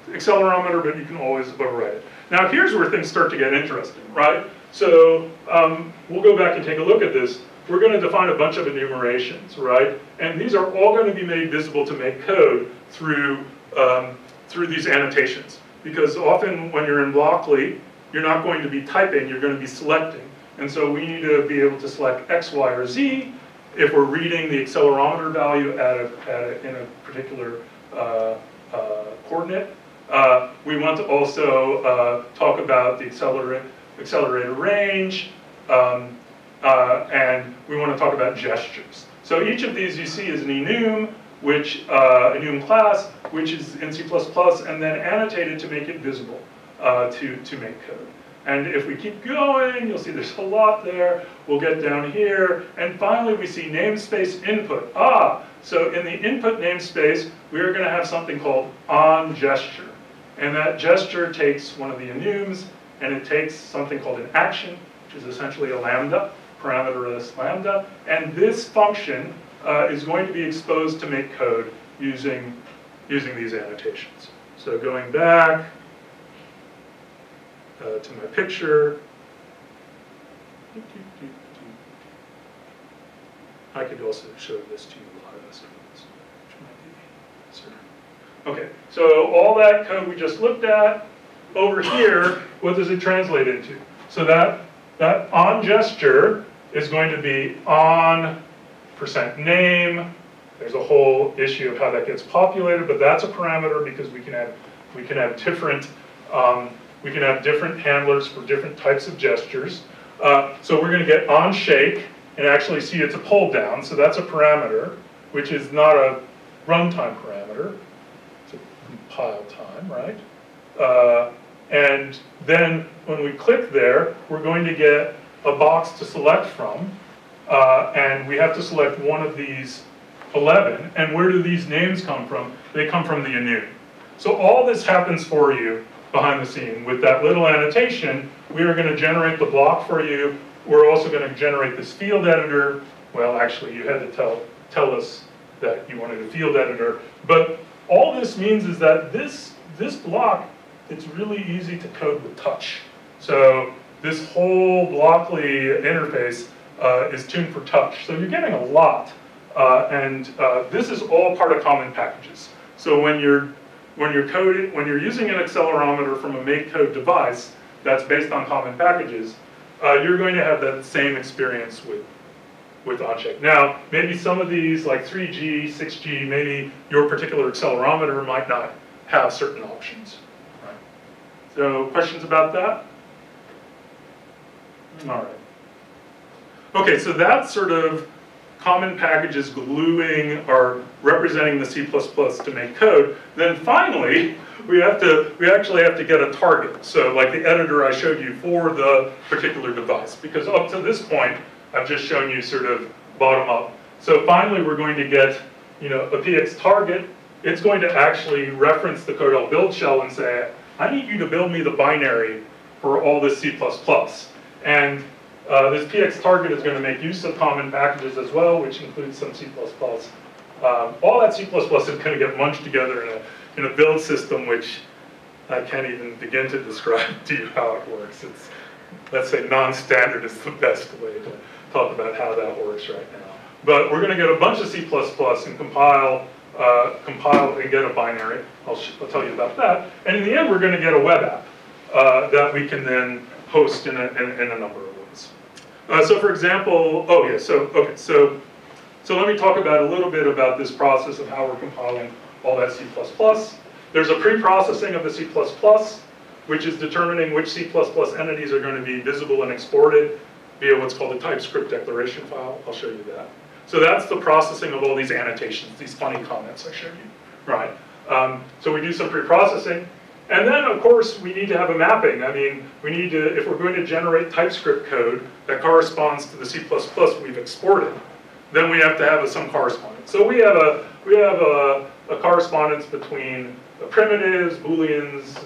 Speaker 1: accelerometer, but you can always override it. Now, here's where things start to get interesting, right? So, um, we'll go back and take a look at this. We're gonna define a bunch of enumerations, right? And these are all gonna be made visible to MakeCode through, um, through these annotations. Because often when you're in Blockly, you're not going to be typing, you're gonna be selecting. And so we need to be able to select X, Y, or Z if we're reading the accelerometer value at a, at a, in a particular, uh, uh, coordinate. Uh, we want to also, uh, talk about the accelerator, accelerator range, um, uh, and we want to talk about gestures. So each of these you see is an enum, which, uh, enum class, which is in C++, and then annotated to make it visible, uh, to, to MakeCode. And if we keep going, you'll see there's a lot there. We'll get down here, and finally we see namespace input. Ah, so in the input namespace, we are going to have something called on gesture. And that gesture takes one of the enums, and it takes something called an action, which is essentially a lambda, parameterless lambda. And this function uh, is going to be exposed to MakeCode using, using these annotations. So going back, uh, to my picture. I could also show this to you live as which might be easier. Okay, so all that code we just looked at, over here, what does it translate into? So that, that on gesture is going to be on percent name. There's a whole issue of how that gets populated, but that's a parameter because we can have, we can have different, um, we can have different handlers for different types of gestures. Uh, so we're gonna get on shake and actually see it's a pull down, so that's a parameter, which is not a runtime parameter. It's a compile time, right? Uh, and then when we click there, we're going to get a box to select from, uh, and we have to select one of these 11. And where do these names come from? They come from the enum. So all this happens for you behind the scene. With that little annotation, we are going to generate the block for you. We're also going to generate this field editor. Well, actually, you had to tell, tell us that you wanted a field editor. But all this means is that this, this block, it's really easy to code with touch. So this whole Blockly interface uh, is tuned for touch. So you're getting a lot. Uh, and uh, this is all part of common packages. So when you're when you're coding, when you're using an accelerometer from a MakeCode device that's based on common packages, uh, you're going to have that same experience with with on shake. Now, maybe some of these, like 3G, 6G, maybe your particular accelerometer might not have certain options. So, questions about that? All right. Okay, so that's sort of common packages gluing or representing the C++ to MakeCode. Then finally, we have to, we actually have to get a target. So like the editor I showed you for the particular device, because up to this point, I've just shown you sort of bottom up. So finally, we're going to get, you know, a PXT target. It's going to actually reference the Codal build shell and say, I need you to build me the binary for all this C++. And uh, this PXT target is going to make use of common packages as well, which includes some C++. Um, all that C++ is going to get munched together in a, in a build system, which I can't even begin to describe to you how it works. It's, let's say non-standard is the best way to talk about how that works right now. But we're going to get a bunch of C++ and compile, uh, compile and get a binary. I'll, I'll, tell you about that. And in the end, we're going to get a web app uh, that we can then host in a, in, in a number of ways. Uh, so for example, oh yeah, so, okay, so, so let me talk about a little bit about this process of how we're compiling all that C++. There's a pre-processing of the C++, which is determining which C++ entities are going to be visible and exported via what's called a TypeScript declaration file. I'll show you that. So that's the processing of all these annotations, these funny comments I showed you, right? Um, so we do some pre-processing, and then, of course, we need to have a mapping. I mean, we need to, if we're going to generate TypeScript code that corresponds to the C++ we've exported, then we have to have some correspondence. So we have a, we have a, a correspondence between primitives, booleans,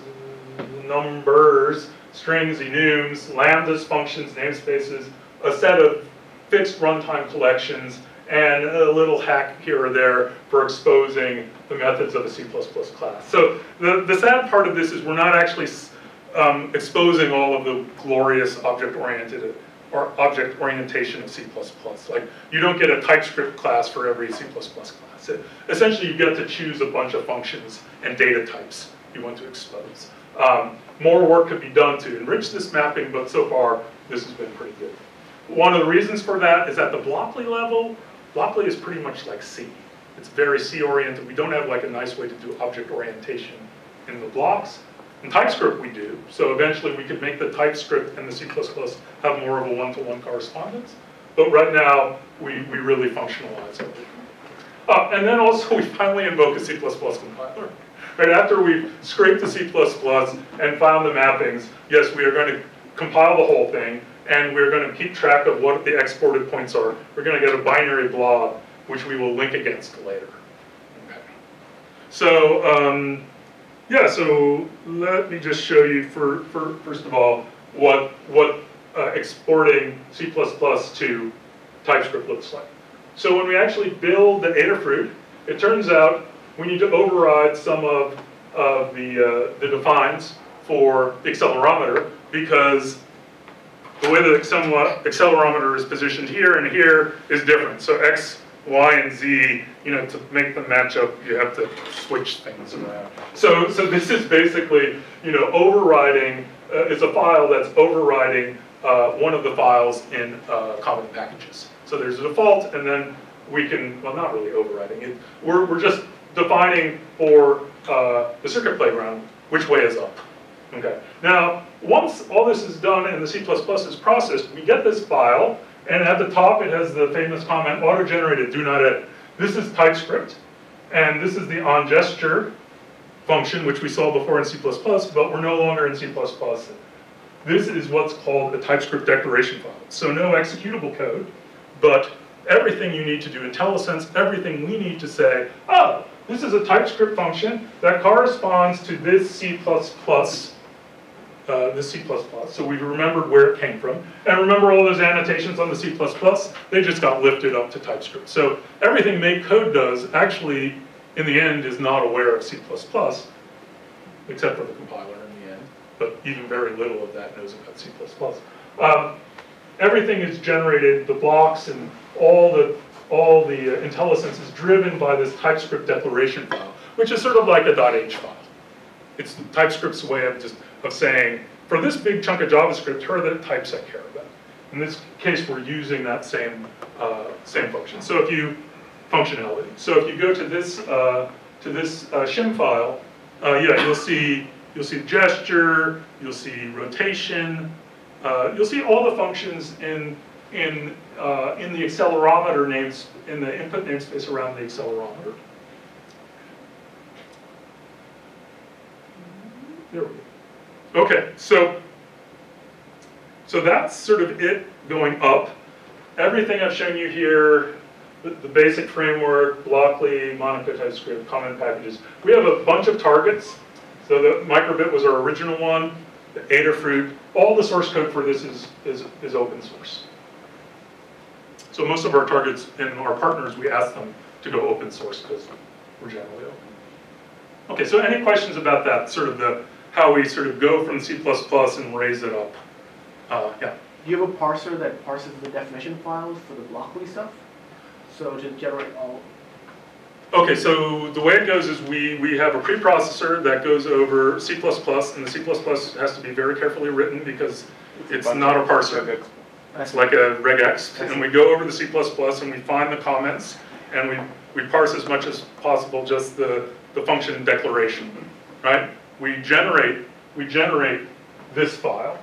Speaker 1: numbers, strings, enums, lambdas, functions, namespaces, a set of fixed runtime collections, and a little hack here or there for exposing the methods of a C++ class. So the, the sad part of this is we're not actually um, exposing all of the glorious object-oriented or object orientation of C++. Like, you don't get a TypeScript class for every C++ class. It- Essentially, you get to choose a bunch of functions and data types you want to expose. Um, more work could be done to enrich this mapping, but so far, this has been pretty good. One of the reasons for that is at the Blockly level, Blockly is pretty much like C. It's very C-oriented. We don't have like a nice way to do object orientation in the blocks. In TypeScript, we do. So eventually, we could make the TypeScript and the C++ have more of a one-to-one correspondence. But right now, we, we really functionalize it. Uh, and then also, we finally invoke a C++ compiler. Right after we've scraped the C++ and found the mappings, yes, we are going to compile the whole thing, and we're going to keep track of what the exported points are. We're going to get a binary blob, which we will link against later. Okay. So, um, yeah, so let me just show you for, for first of all, what, what uh, exporting C++ to TypeScript looks like. So when we actually build the Adafruit, it turns out we need to override some of, of the, uh, the defines for the accelerometer because the way the accelerometer is positioned here and here is different. So X, Y, and Z, you know, to make them match up, you have to switch things around. So, so this is basically, you know, overriding, uh, it's a file that's overriding uh, one of the files in uh, common packages. So there's a default, and then we can, well, not really overriding it. We're, we're just defining for uh, the circuit playground which way is up. Okay. Now, once all this is done and the C++ is processed, we get this file, and at the top it has the famous comment, auto-generated, do not edit. This is TypeScript, and this is the onGesture function, which we saw before in C++, but we're no longer in C++. This is what's called a TypeScript declaration file. So no executable code, but everything you need to do IntelliSense, everything we need to say, oh, this is a TypeScript function that corresponds to this C++, uh, this C++. So we've remembered where it came from. And remember all those annotations on the C++? They just got lifted up to TypeScript. So everything MakeCode does actually, in the end, is not aware of C++, except for the compiler in the end. But even very little of that knows about C++. Um, everything is generated, the blocks and all the all the uh, IntelliSense is driven by this TypeScript declaration file, which is sort of like a .h file. It's TypeScript's way of just of saying, for this big chunk of JavaScript, here are the types I care about. In this case, we're using that same uh, same function. So if you functionality. So if you go to this uh, to this uh, shim file, uh, yeah, you'll see you'll see gesture, you'll see rotation, uh, you'll see all the functions in in uh, in the accelerometer names in the input namespace around the accelerometer. There we go. Okay, so so that's sort of it going up. Everything I've shown you here, the, the basic framework, Blockly, Monaco TypeScript, common packages. We have a bunch of targets. So the microbit was our original one, the Adafruit. All the source code for this is, is, is open source. So most of our targets and our partners, we ask them to go open source because we're generally open. Okay, so any questions about that, sort of the, how we sort of go from C++ and raise it up? Uh, yeah.
Speaker 5: Do you have a parser that parses the definition files for the Blockly stuff? So to generate all,
Speaker 1: Okay, so the way it goes is we, we have a preprocessor that goes over C++, and the C++ has to be very carefully written because it's not a parser. It's like a regex, and we go over the C++ and we find the comments, and we, we parse as much as possible just the, the function declaration, right? We generate, we generate this file,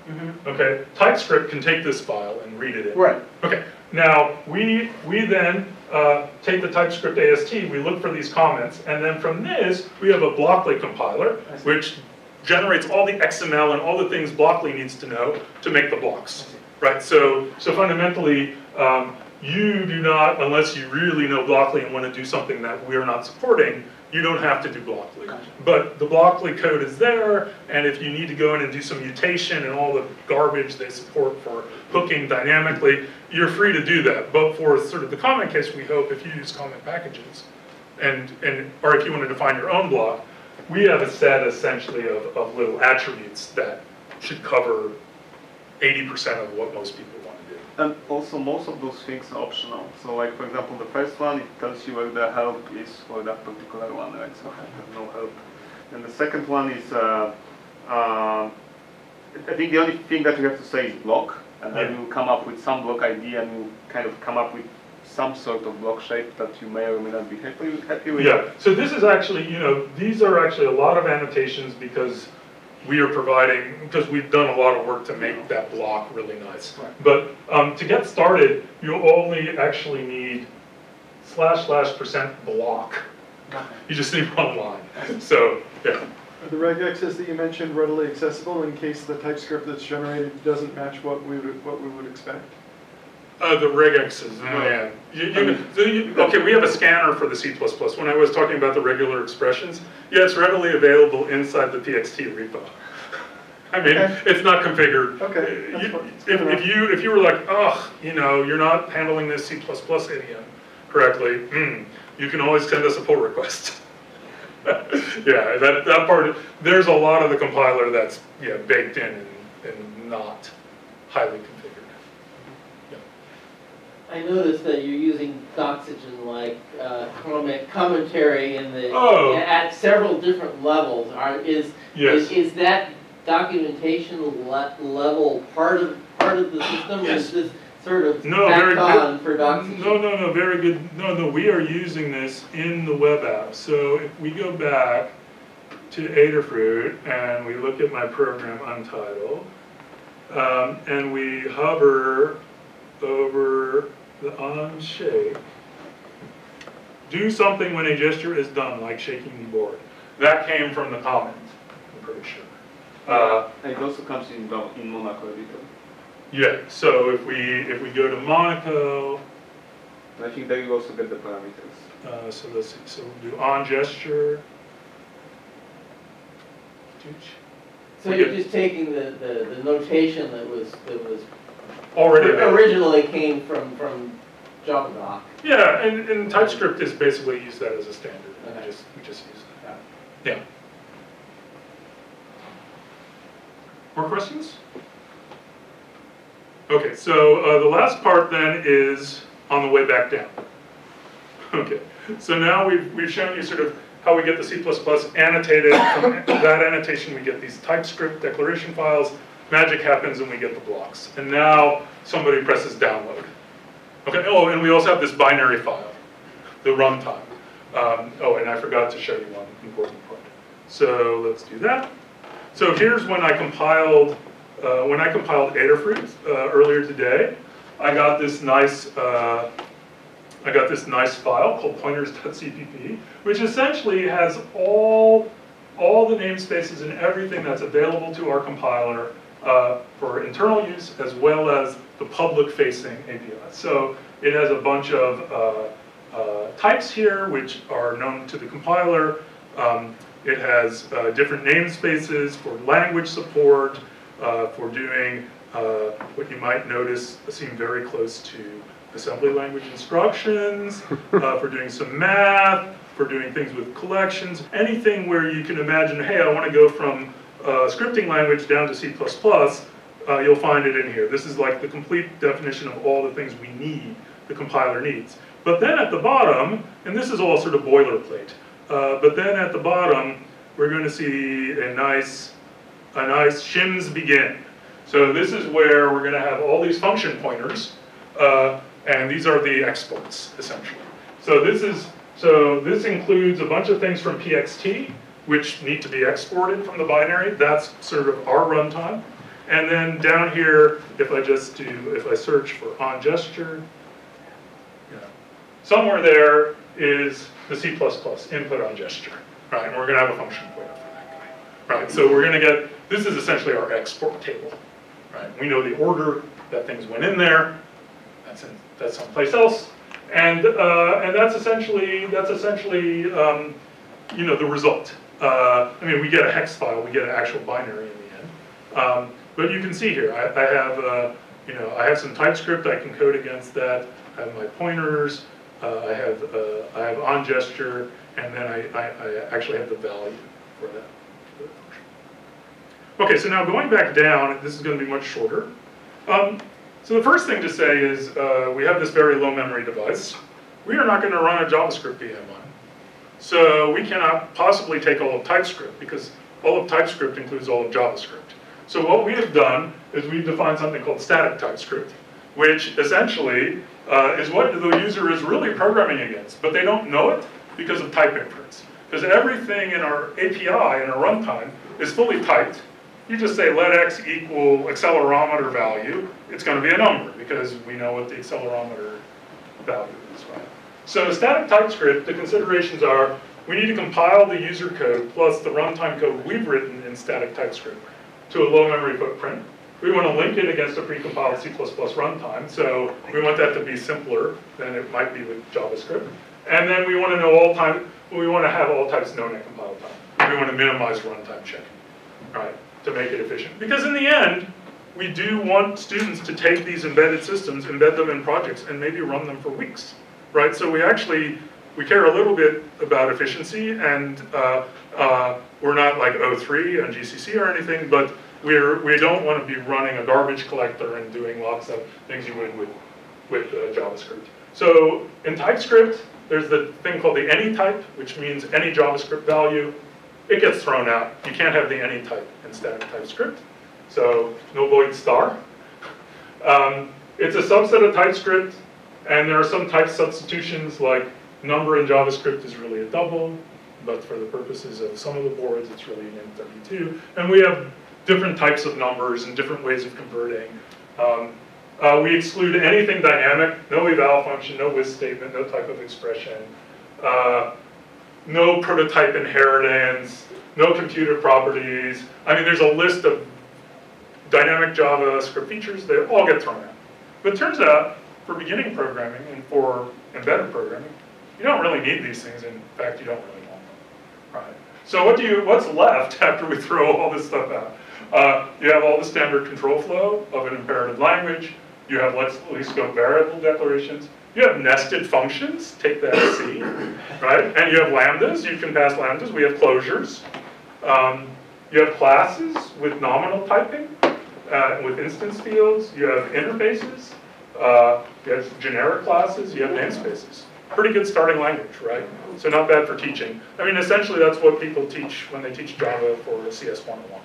Speaker 1: okay? TypeScript can take this file and read it in.
Speaker 5: right,
Speaker 1: Okay, now, we, we then uh, take the TypeScript AST, we look for these comments, and then from this, we have a Blockly compiler, which generates all the XML and all the things Blockly needs to know to make the blocks, right? So, so fundamentally, um, you do not, unless you really know Blockly and want to do something that we're not supporting, you don't have to do Blockly.
Speaker 5: Gotcha.
Speaker 1: But the Blockly code is there, and if you need to go in and do some mutation and all the garbage they support for hooking dynamically, you're free to do that. But for sort of the common case, we hope if you use common packages, and, and, or if you want to define your own block, we have a set essentially of, of little attributes that should cover eighty percent of what most people want.
Speaker 3: And also most of those things are optional. So like for example, the first one, it tells you where the help is for that particular one, right? So I have no help. And the second one is, uh, uh, I think the only thing that you have to say is block, and then
Speaker 1: Yeah.
Speaker 3: you come up with some block ID and you kind of come up with some sort of block shape that you may or may not be happy, happy with.
Speaker 1: Yeah, so this is actually, you know, these are actually a lot of annotations because we are providing, because we've done a lot of work to make that block really nice.
Speaker 5: Right.
Speaker 1: But um, to get started, you only actually need slash slash percent block.
Speaker 5: Okay.
Speaker 1: You just need one line. So, yeah.
Speaker 2: Are the regexes that you mentioned readily accessible in case the TypeScript that's generated doesn't match what we would, what we would expect?
Speaker 1: Uh, the regexes, man. You, you, so you, okay, we have a scanner for the C++. When I was talking about the regular expressions, yeah, it's readily available inside the PXT repo. I mean,
Speaker 2: Okay.
Speaker 1: it's not configured.
Speaker 2: Okay,
Speaker 1: You- If, if you, if you were like, ugh, you know, you're not handling this C++ idiom correctly, hmm, you can always send us a pull request. Yeah, that, that part, there's a lot of the compiler that's, yeah, baked in and, and not highly configured.
Speaker 6: I noticed that you're using Doxygen like uh, comment, commentary in the,
Speaker 1: Oh.
Speaker 6: at several different levels. Are, is,
Speaker 1: Yes.
Speaker 6: is, is that documentation le- level part of, part of the system? Or
Speaker 1: Yes.
Speaker 6: is this sort of
Speaker 1: No, very good.
Speaker 6: for Doxygen?
Speaker 1: No, no, no, very good. No, no, we are using this in the web app. So if we go back to Adafruit and we look at my program Untitled, um, and we hover over the on shake, do something when a gesture is done, like shaking the board. That came from the comment, I'm pretty sure. Uh,
Speaker 3: it also comes in, in Monaco editor.
Speaker 1: yeah, so if we, if we go to Monaco,
Speaker 3: I think there you also get the parameters.
Speaker 1: Uh, so let's see, so we'll do on gesture.
Speaker 6: So you're just taking the, the, the notation that was, that was,
Speaker 1: Already available.
Speaker 6: originally came from, from JavaDoc.
Speaker 1: Yeah, and, and TypeScript is basically used that as a standard, and we just, we just use that. Yeah. More questions? Okay, so, uh, the last part then is on the way back down. Okay, so now we've, we've shown you sort of how we get the C++ annotated. From that annotation, we get these TypeScript declaration files. Magic happens and we get the blocks. And now somebody presses download. Okay, oh, and we also have this binary file, the runtime. Um, oh, and I forgot to show you one important part. So let's do that. So here's when I compiled, uh, when I compiled Adafruit uh, earlier today. I got this nice, uh, I got this nice file called pointers.cpp, which essentially has all, all the namespaces and everything that's available to our compiler uh, for internal use as well as the public-facing API. So it has a bunch of uh, uh, types here which are known to the compiler. Um, it has uh, different namespaces for language support, uh, for doing uh, what you might notice seem very close to assembly language instructions, uh, for doing some math, for doing things with collections, anything where you can imagine, hey, I want to go from uh, scripting language down to C++, uh, you'll find it in here. This is like the complete definition of all the things we need, the compiler needs. But then at the bottom, and this is all sort of boilerplate, uh, but then at the bottom, we're going to see a nice, a nice shims begin. So this is where we're going to have all these function pointers, uh, and these are the exports, essentially. So this is, so this includes a bunch of things from PXT, which need to be exported from the binary. That's sort of our runtime. And then down here, if I just do, if I search for on gesture, yeah, somewhere there is the C++ input on gesture, right? And we're gonna have a function pointer for that guy, right? So we're gonna get, this is essentially our export table, right? We know the order that things went in there, That's in, that's someplace else. And, uh, and that's essentially, that's essentially, um, you know, the result. Uh, I mean, we get a hex file, we get an actual binary in the end. Um, but you can see here, I, I have, uh, you know, I have some TypeScript I can code against that. I have my pointers, uh, I have, uh, I have on gesture, and then I, I, I actually have the value for that. Okay, so now going back down, this is going to be much shorter. Um, so the first thing to say is uh, we have this very low memory device. We are not going to run a JavaScript VM on. So we cannot possibly take all of TypeScript because all of TypeScript includes all of JavaScript. So what we have done is we've defined something called static TypeScript, which essentially uh, is what the user is really programming against, but they don't know it because of type inference. Because everything in our API and our runtime is fully typed. You just say let x equal accelerometer value, it's going to be a number because we know what the accelerometer value is, in So static TypeScript, the considerations are we need to compile the user code plus the runtime code we've written in static TypeScript to a low memory footprint. We want to link it against a precompiled C++ runtime, so we want that to be simpler than it might be with JavaScript. And then we want to know all time, we want to have all types known at compile time. We want to minimize runtime checking, right, to make it efficient. Because in the end, we do want students to take these embedded systems, embed them in projects, and maybe run them for weeks, right? So we actually, we care a little bit about efficiency, and uh, uh, we're not like O3 and GCC or anything, but we're, we don't want to be running a garbage collector and doing lots of things you would with, with uh, JavaScript. So in TypeScript, there's the thing called the any type, which means any JavaScript value. It gets thrown out. You can't have the any type in static TypeScript. So no void star. Um, it's a subset of TypeScript, and there are some type substitutions like number in JavaScript is really a double, but for the purposes of some of the boards, it's really an int32. And we have different types of numbers and different ways of converting. Um, uh, we exclude anything dynamic, no eval function, no with statement, no type of expression, uh, no prototype inheritance, no computed properties. I mean, there's a list of dynamic JavaScript features, they all get thrown out. But it turns out, for beginning programming and for embedded programming, you don't really need these things. In fact, you don't really want them. Right. So what do you, what's left after we throw all this stuff out? Uh, you have all the standard control flow of an imperative language. You have let's at least go variable declarations. You have nested functions, take that C, right? And you have lambdas, you can pass lambdas. We have closures. Um, you have classes with nominal typing, uh, with instance fields. You have interfaces. Uh, you have generic classes. You have namespaces. Pretty good starting language, right? So not bad for teaching. I mean, essentially that's what people teach when they teach Java for CS 101,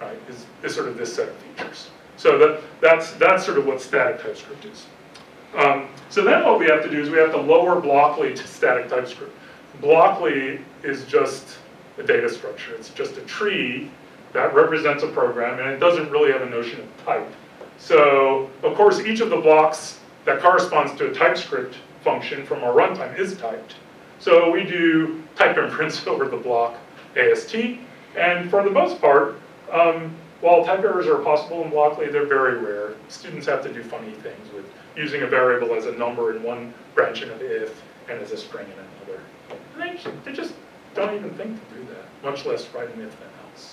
Speaker 1: right? Is, is sort of this set of features. So that, that's, that's sort of what static TypeScript is. Um, so then what we have to do is we have to lower Blockly to static TypeScript. Blockly is just a data structure. It's just a tree that represents a program, and it doesn't really have a notion of type. So, of course, each of the blocks that corresponds to a TypeScript function from our runtime is typed. So we do type inference over the block AST, and for the most part, um, while type errors are possible in Blockly, they're very rare. Students have to do funny things with using a variable as a number in one branching of if and as a string in another. And they, they just don't even think to do that, much less write an if then else.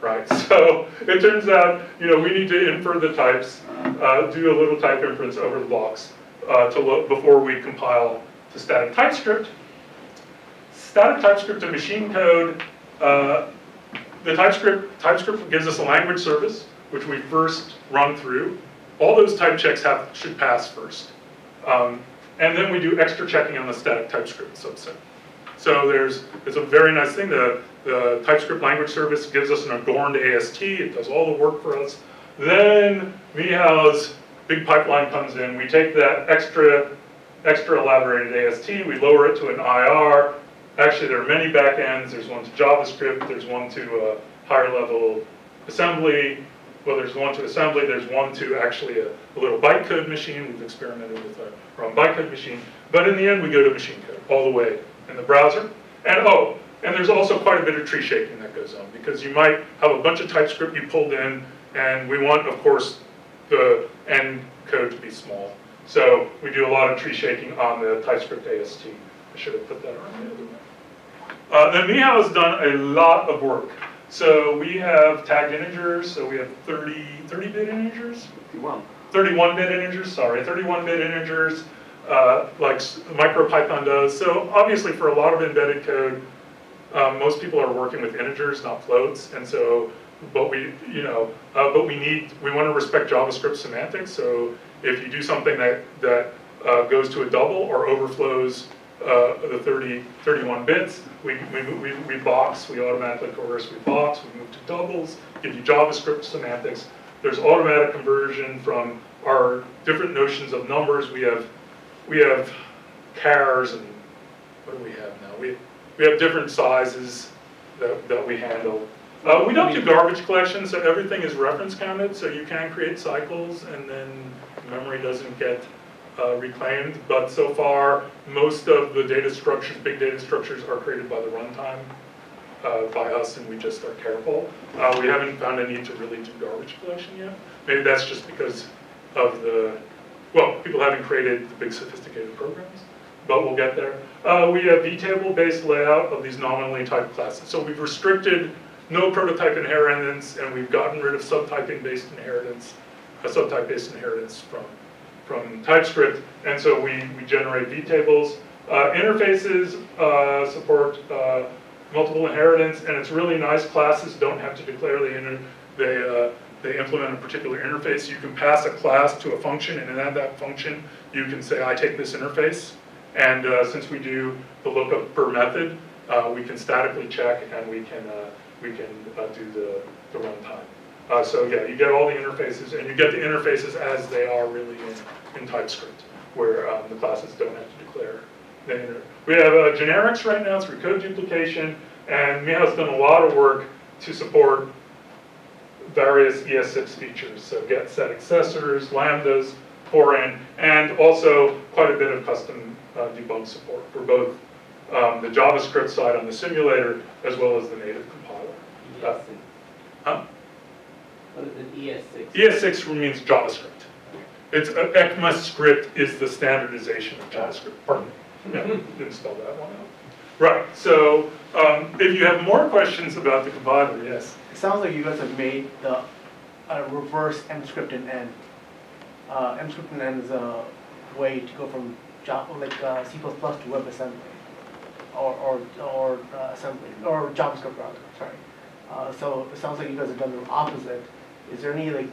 Speaker 1: Right, so it turns out, you know, we need to infer the types, uh, do a little type inference over the blocks uh, to look before we compile to static TypeScript. Static TypeScript to machine code, uh, the TypeScript, TypeScript gives us a language service, which we first run through. All those type checks have, should pass first. Um, and then we do extra checking on the static TypeScript subset. So there's, it's a very nice thing. The, the TypeScript language service gives us an adorned AST. It does all the work for us. Then Michal's big pipeline comes in. We take that extra, extra elaborated AST, we lower it to an IR. Actually, there are many backends. There's one to JavaScript. There's one to uh, higher level assembly. Well, there's one to assembly. There's one to actually a, a little bytecode machine. We've experimented with our own bytecode machine. But in the end, we go to machine code all the way in the browser. And oh, and there's also quite a bit of tree shaking that goes on because you might have a bunch of TypeScript you pulled in, and we want, of course, the end code to be small. So we do a lot of tree shaking on the TypeScript AST. I should have put that on the other one. Uh, then Michal has done a lot of work. So we have tagged integers, so we have 30, 30-bit integers?
Speaker 3: 51.
Speaker 1: 31-bit integers, sorry, 31-bit integers, uh, like MicroPython does. So obviously for a lot of embedded code, um, most people are working with integers, not floats, and so, but we, you know, uh, but we need, we want to respect JavaScript semantics, so if you do something that, that uh, goes to a double or overflows uh, the 30, 31 bits, we, we, we, we box, we automatically coerce, we box, we move to doubles, give you JavaScript semantics. There's automatic conversion from our different notions of numbers. We have, we have chars and, what do we have now? We, we have different sizes that, that we handle. Uh, we don't do garbage collection, so everything is reference counted, so you can create cycles and then memory doesn't get uh, reclaimed. But so far, most of the data structures, big data structures are created by the runtime, uh, by us, and we just are careful. Uh, we haven't found a need to really do garbage collection yet. Maybe that's just because of the, well, people haven't created the big sophisticated programs, but we'll get there. Uh, we have vtable-based layout of these nominally typed classes. So we've restricted no prototype inheritance, and we've gotten rid of subtyping-based inheritance, a subtype-based inheritance from, from TypeScript. And so we, we generate vtables. Uh, interfaces uh, support uh, multiple inheritance, and it's really nice. Classes don't have to declare the inter, they, uh, they implement a particular interface. You can pass a class to a function, and in that function, you can say, I take this interface. And uh, since we do the lookup per method, uh, we can statically check and we can, uh, we can uh, do the, the runtime. Uh, so yeah, you get all the interfaces, and you get the interfaces as they are really in, in TypeScript, where um, the classes don't have to declare the We have uh, generics right now through code duplication, and Michal's done a lot of work to support various ES6 features, so get set accessors, lambdas, foreign, and also quite a bit of custom uh, debug support for both um, the JavaScript side on the simulator as well as the native compiler.
Speaker 6: ES6.
Speaker 1: Huh?
Speaker 6: What is an ES6?
Speaker 1: ES6 means JavaScript. It's, uh, ECMAScript is the standardization of JavaScript, pardon me. Yeah, didn't spell that one out. Right, so um, if you have more questions about the compiler, yes.
Speaker 5: It sounds like you guys have made the uh, reverse Emscripten. Uh, Emscripten is a way to go from Java, like uh, C++ to WebAssembly, or or or uh, assembly or JavaScript rather. Sorry. Uh, so it sounds like you guys have done the opposite. Is there any like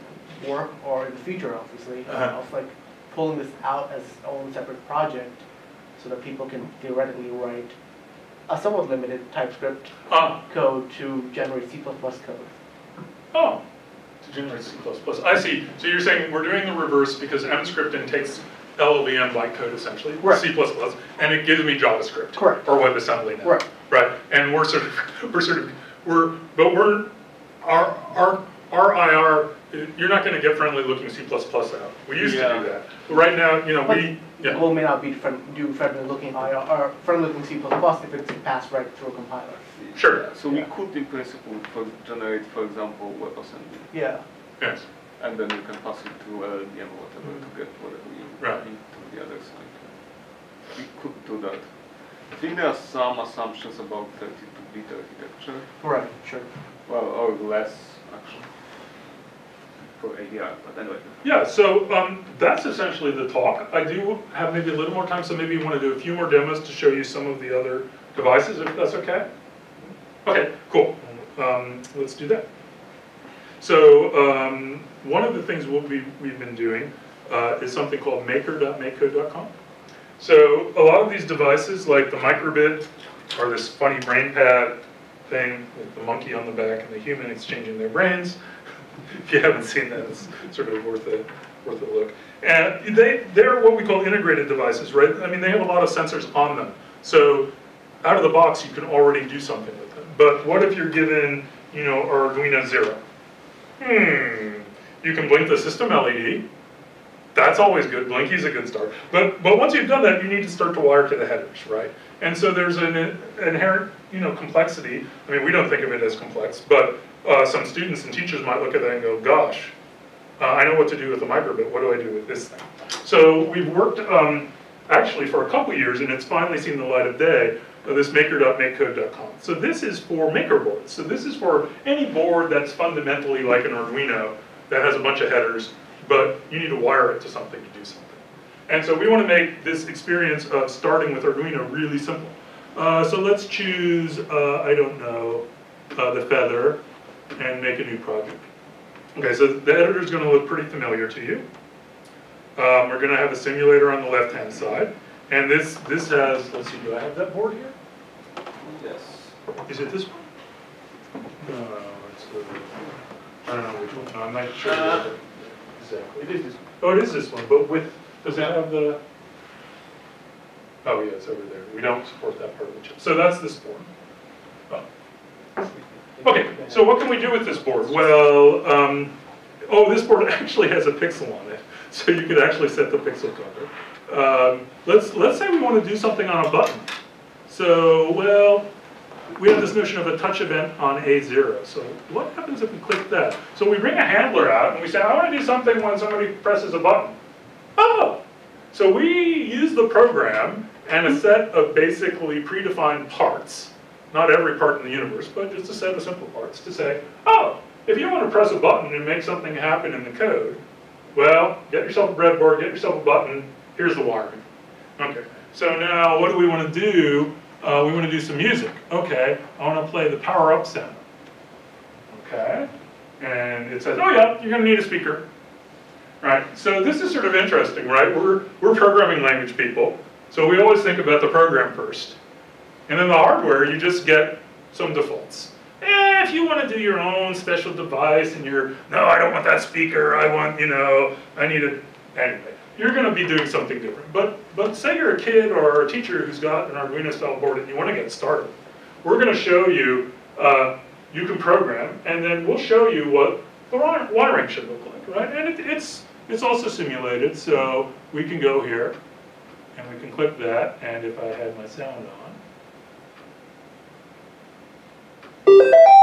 Speaker 5: work or in the future, obviously, uh,
Speaker 1: Uh-huh.
Speaker 5: of like pulling this out as its own separate project, so that people can theoretically write a somewhat limited TypeScript
Speaker 1: Ah,
Speaker 5: code to generate C++ code.
Speaker 1: Oh, to generate C++. I see. So you're saying we're doing the reverse because Emscripten takes LLVM bytecode essentially,
Speaker 5: Right.
Speaker 1: C++, and it gives me JavaScript.
Speaker 5: Correct.
Speaker 1: Or WebAssembly now.
Speaker 5: Right.
Speaker 1: Right, and we're sort of, we're sort of, we're, but we're, our, our, our IR, you're not gonna get friendly looking C++ out. We used to do that. But right now, you know,
Speaker 5: But
Speaker 1: we,
Speaker 5: The
Speaker 1: yeah,
Speaker 5: goal may not be to friend- do friendly looking IR, or friendly looking C++ if it's passed right through a compiler.
Speaker 1: sure,
Speaker 3: So we could, in principle, for generate, for example, WebAssembly,
Speaker 5: Yeah.
Speaker 1: yes.
Speaker 3: and then you can pass it to LLVM or whatever to get whatever you
Speaker 1: Right.
Speaker 3: to the other side. We could do that. I think there are some assumptions about 32-bit architecture,
Speaker 5: Right, sure.
Speaker 3: well, or less actually, for AVR. But anyway,
Speaker 1: Yeah, so um, that's essentially the talk. I do have maybe a little more time, so maybe you want to do a few more demos to show you some of the other devices, if that's okay? Okay, cool. Um, Let's do that. So um, one of the things we'll be, we've been doing uh, is something called maker.makecode.com. So a lot of these devices, like the microbit, or this funny brain pad thing with the monkey on the back and the human exchanging their brains. if you haven't seen that, it's sort of worth a worth a look. And they they're what we call integrated devices, right? I mean, they have a lot of sensors on them. So out of the box, you can already do something with them. But what if you're given, you know, Arduino Zero? Hmm. You can blink the system LED. That's always good. Blinky's a good start. But but once you've done that, you need to start to wire to the headers, right? And so there's an inherent, you know, complexity. I mean, we don't think of it as complex, but uh, some students and teachers might look at that and go, "Gosh, uh, I know what to do with the microbit, what do I do with this thing? So we've worked, um, actually for a couple years, and it's finally seen the light of day, uh, this maker.makecode.com. So this is for maker boards. So this is for any board that's fundamentally like an Arduino that has a bunch of headers, but you need to wire it to something to do something. And so we want to make this experience of starting with Arduino really simple. Uh, so let's choose, uh, I don't know, uh, the feather and make a new project. Okay, so the editor is going to look pretty familiar to you. Um, we're going to have a simulator on the left-hand side. And this, this has, let's see, do I have that board here?
Speaker 3: Yes.
Speaker 1: Is it this one? No, it's, uh, I don't know which one, No, I'm not sure. Exactly.
Speaker 3: It is this.
Speaker 1: Oh, it is this one, but with, does it have the? Oh, yeah, it's over there. We don't support that part of the chip. So that's this board. Oh. Okay, so what can we do with this board? Well, um, oh, this board actually has a pixel on it, so you could actually set the pixel color. Um, let's, let's say we want to do something on a button. So, well, we have this notion of a touch event on A0. So what happens if we click that? So we bring a handler out and we say, I want to do something when somebody presses a button. Oh! So we use the program and a set of basically predefined parts, not every part in the universe, but just a set of simple parts to say, oh, if you want to press a button and make something happen in the code, well, get yourself a breadboard, get yourself a button, here's the wiring. Okay, so now what do we want to do? Uh, we want to do some music. Okay, I want to play the power up sound. Okay, and it says, oh yeah, you're going to need a speaker. Right, so this is sort of interesting, right? We're, we're programming language people, so we always think about the program first. And then the hardware, you just get some defaults. Eh, if you want to do your own special device and you're, no, I don't want that speaker, I want, you know, I need a, anyway, you're going to be doing something different. But, but say you're a kid or a teacher who's got an Arduino style board and you want to get started. We're going to show you, uh, you can program, and then we'll show you what the wiring should look like, right? And it, it's, it's also simulated, so we can go here, and we can click that, and if I had my sound on.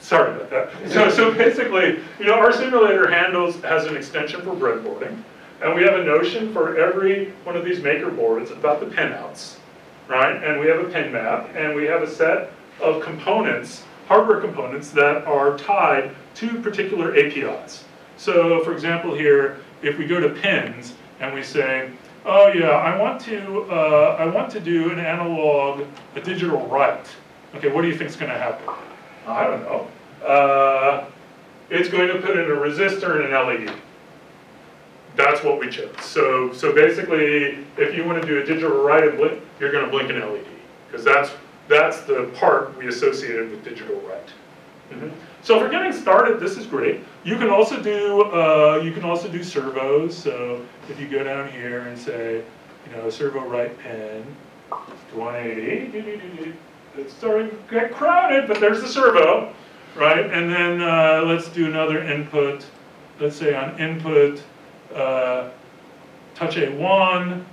Speaker 1: Sorry about that. So, so basically, you know, our simulator handles, has an extension for breadboarding, and we have a notion for every one of these maker boards about the pinouts, right? And we have a pin map, and we have a set of components, hardware components that are tied to particular APIs. So for example here, if we go to pins and we say, oh yeah, I want to, uh, I want to do an analog, a digital write. Okay, what do you think is going to happen? I don't know. Uh, it's going to put in a resistor and an LED. That's what we chose. So, so basically, if you want to do a digital write and blink, you're going to blink an LED because that's that's the part we associated with digital write. Mhm. So for getting started, this is great. You can also do uh, you can also do servos. So if you go down here and say, you know, servo write pin to 180, it's starting to get crowded, but there's the servo, right? And then uh, let's do another input. Let's say on input, uh, touch A1.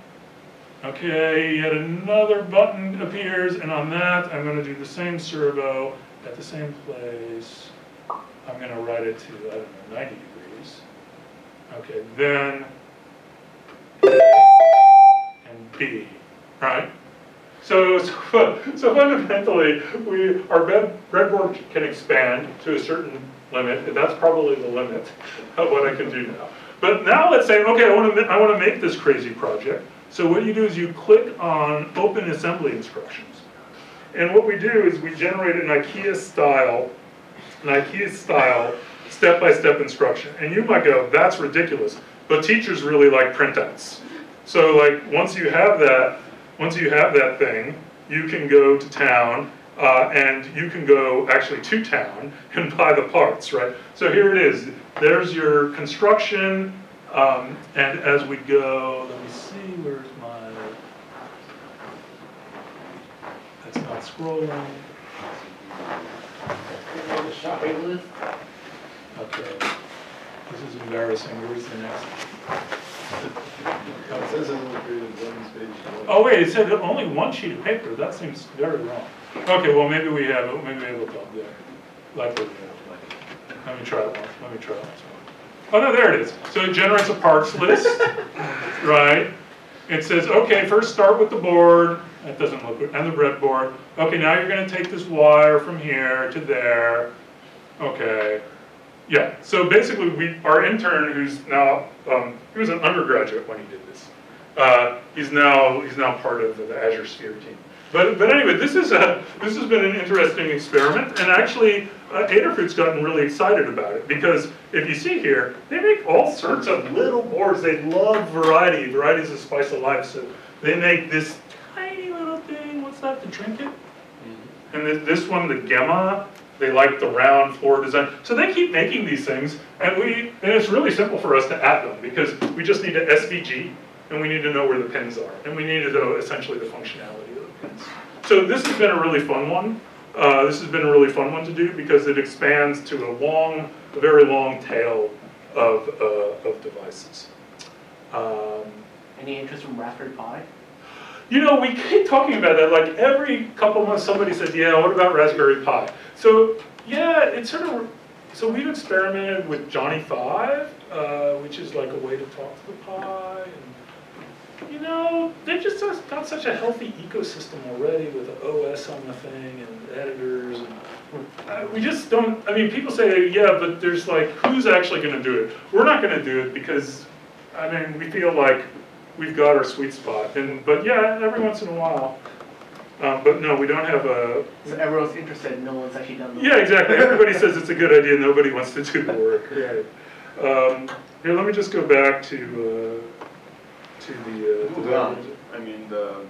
Speaker 1: Okay, yet another button appears, and on that, I'm gonna do the same servo at the same place. I'm gonna write it to, I don't know, 90 degrees. Okay, then A and B, right? So, so, so fundamentally, we, our bread, breadboard can expand to a certain limit, and that's probably the limit of what I can do now. But now let's say, okay, I want to, I want to make this crazy project. So what you do is you click on open assembly instructions. And what we do is we generate an IKEA style, an IKEA style step-by-step instruction. And you might go, that's ridiculous. But teachers really like printouts. So like, once you have that, once you have that thing, you can go to town, uh, and you can go actually to town and buy the parts, right? So here it is. There's your construction, um, and as we go, let me see, where's my, that's not scrolling.
Speaker 6: The shopping list?
Speaker 1: Okay. This is embarrassing. Where's the next?
Speaker 2: It says it will be one page.
Speaker 1: Oh, wait, it said only one sheet of paper. That seems very wrong. Okay, well, maybe we have it, maybe we have it up there. Likely we have it. Let me try it once, let me try it once more. Oh, no, there it is. So it generates a parts list, right? It says, okay, first start with the board, that doesn't look good, and the breadboard. Okay, now you're gonna take this wire from here to there. Okay, yeah, so basically, we, our intern, who's now, um, he was an undergraduate when he did this. Uh, he's now, he's now part of the Azure Sphere team. But, but anyway, this is a, this has been an interesting experiment, and actually, uh, Adafruit's gotten really excited about it, because if you see here, they make all sorts of little boards, they love variety, variety is the spice of life, so they make this tiny little thing, what's that, the trinket? And this, this one, the Gemma, they like the round floor design. So they keep making these things, and we, and it's really simple for us to add them, because we just need to SVG, and we need to know where the pins are, and we need to know essentially the functionality of the pins. So this has been a really fun one. Uh, this has been a really fun one to do, because it expands to a long, a very long tail of, uh, of devices. Um,
Speaker 5: Any interest from Raspberry Pi?
Speaker 1: you know, we keep talking about that, like every couple months somebody says, yeah, what about Raspberry Pi? So, yeah, it's sort of, so we've experimented with Johnny 5, uh, which is like a way to talk to the Pi. You know, they've just got such a healthy ecosystem already with the OS on the thing and editors. And, uh, we just don't, I mean, people say, yeah, but there's like, who's actually going to do it? We're not going to do it because, I mean, we feel like we've got our sweet spot. And but yeah, every once in a while. Um, but no, we don't have a.
Speaker 5: So everyone's interested, no one's actually done the
Speaker 1: Yeah, exactly. Everybody says it's a good idea. Nobody wants to do the work. Right. Um, here, let me just go back to uh, to the. Uh, to
Speaker 3: Well,
Speaker 1: the
Speaker 3: I mean, the,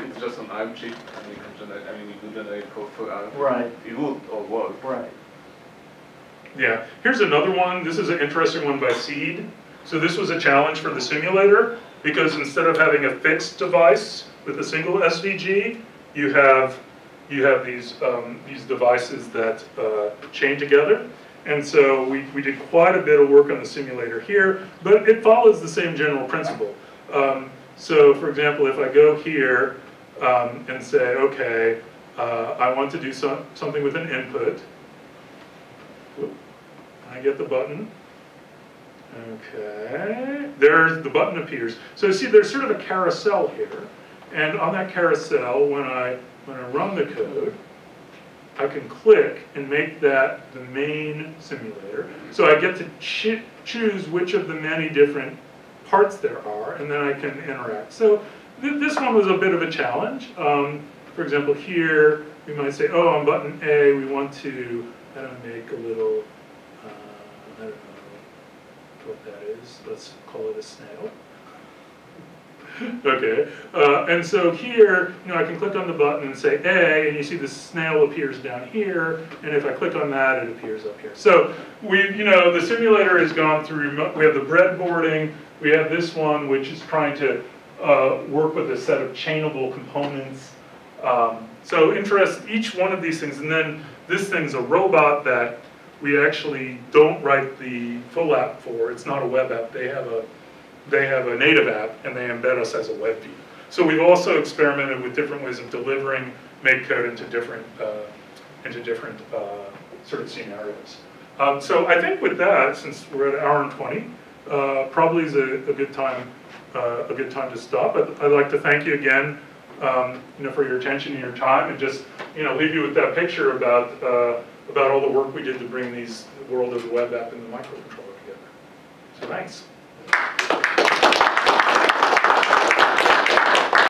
Speaker 3: it's just an ARM chip, and we can generate, I mean, we could generate code for ARM.
Speaker 5: Right,
Speaker 3: It would all work.
Speaker 5: right.
Speaker 1: Yeah, here's another one. This is an interesting one by Seeed. So this was a challenge for the simulator because instead of having a fixed device with a single SVG, you have you have these um, these devices that uh, chain together. And so we, we did quite a bit of work on the simulator here, but it follows the same general principle. Um, so for example, if I go here um, and say, okay, uh, I want to do some, something with an input, I get the button. Okay, there's, the button appears. So see, there's sort of a carousel here. And on that carousel, when I, when I run the code, I can click and make that the main simulator. So I get to ch choose which of the many different parts there are, and then I can interact. So th this one was a bit of a challenge. Um, for example, here, we might say, oh, on button A, we want to, I don't know, make a little, uh, I don't know what that is. Let's call it a snail. okay, uh, and so here, you know, I can click on the button and say A, and you see the snail appears down here, and if I click on that, it appears up here. So we, you know, the simulator has gone through, we have the breadboarding, we have this one, which is trying to uh, work with a set of chainable components. Um, so interest each one of these things, and then this thing's a robot that we actually don't write the full app for. It's not a web app. They have a they have a native app and they embed us as a web view. So we've also experimented with different ways of delivering MakeCode into different uh, into different uh, sort of scenarios. Um, so I think with that, since we're at an hour and 20, uh, probably is a, a good time uh, a good time to stop. But I'd like to thank you again, um, you know, for your attention and your time, and just you know leave you with that picture about uh, about all the work we did to bring these the world of the web app and the microcontroller together. So thanks.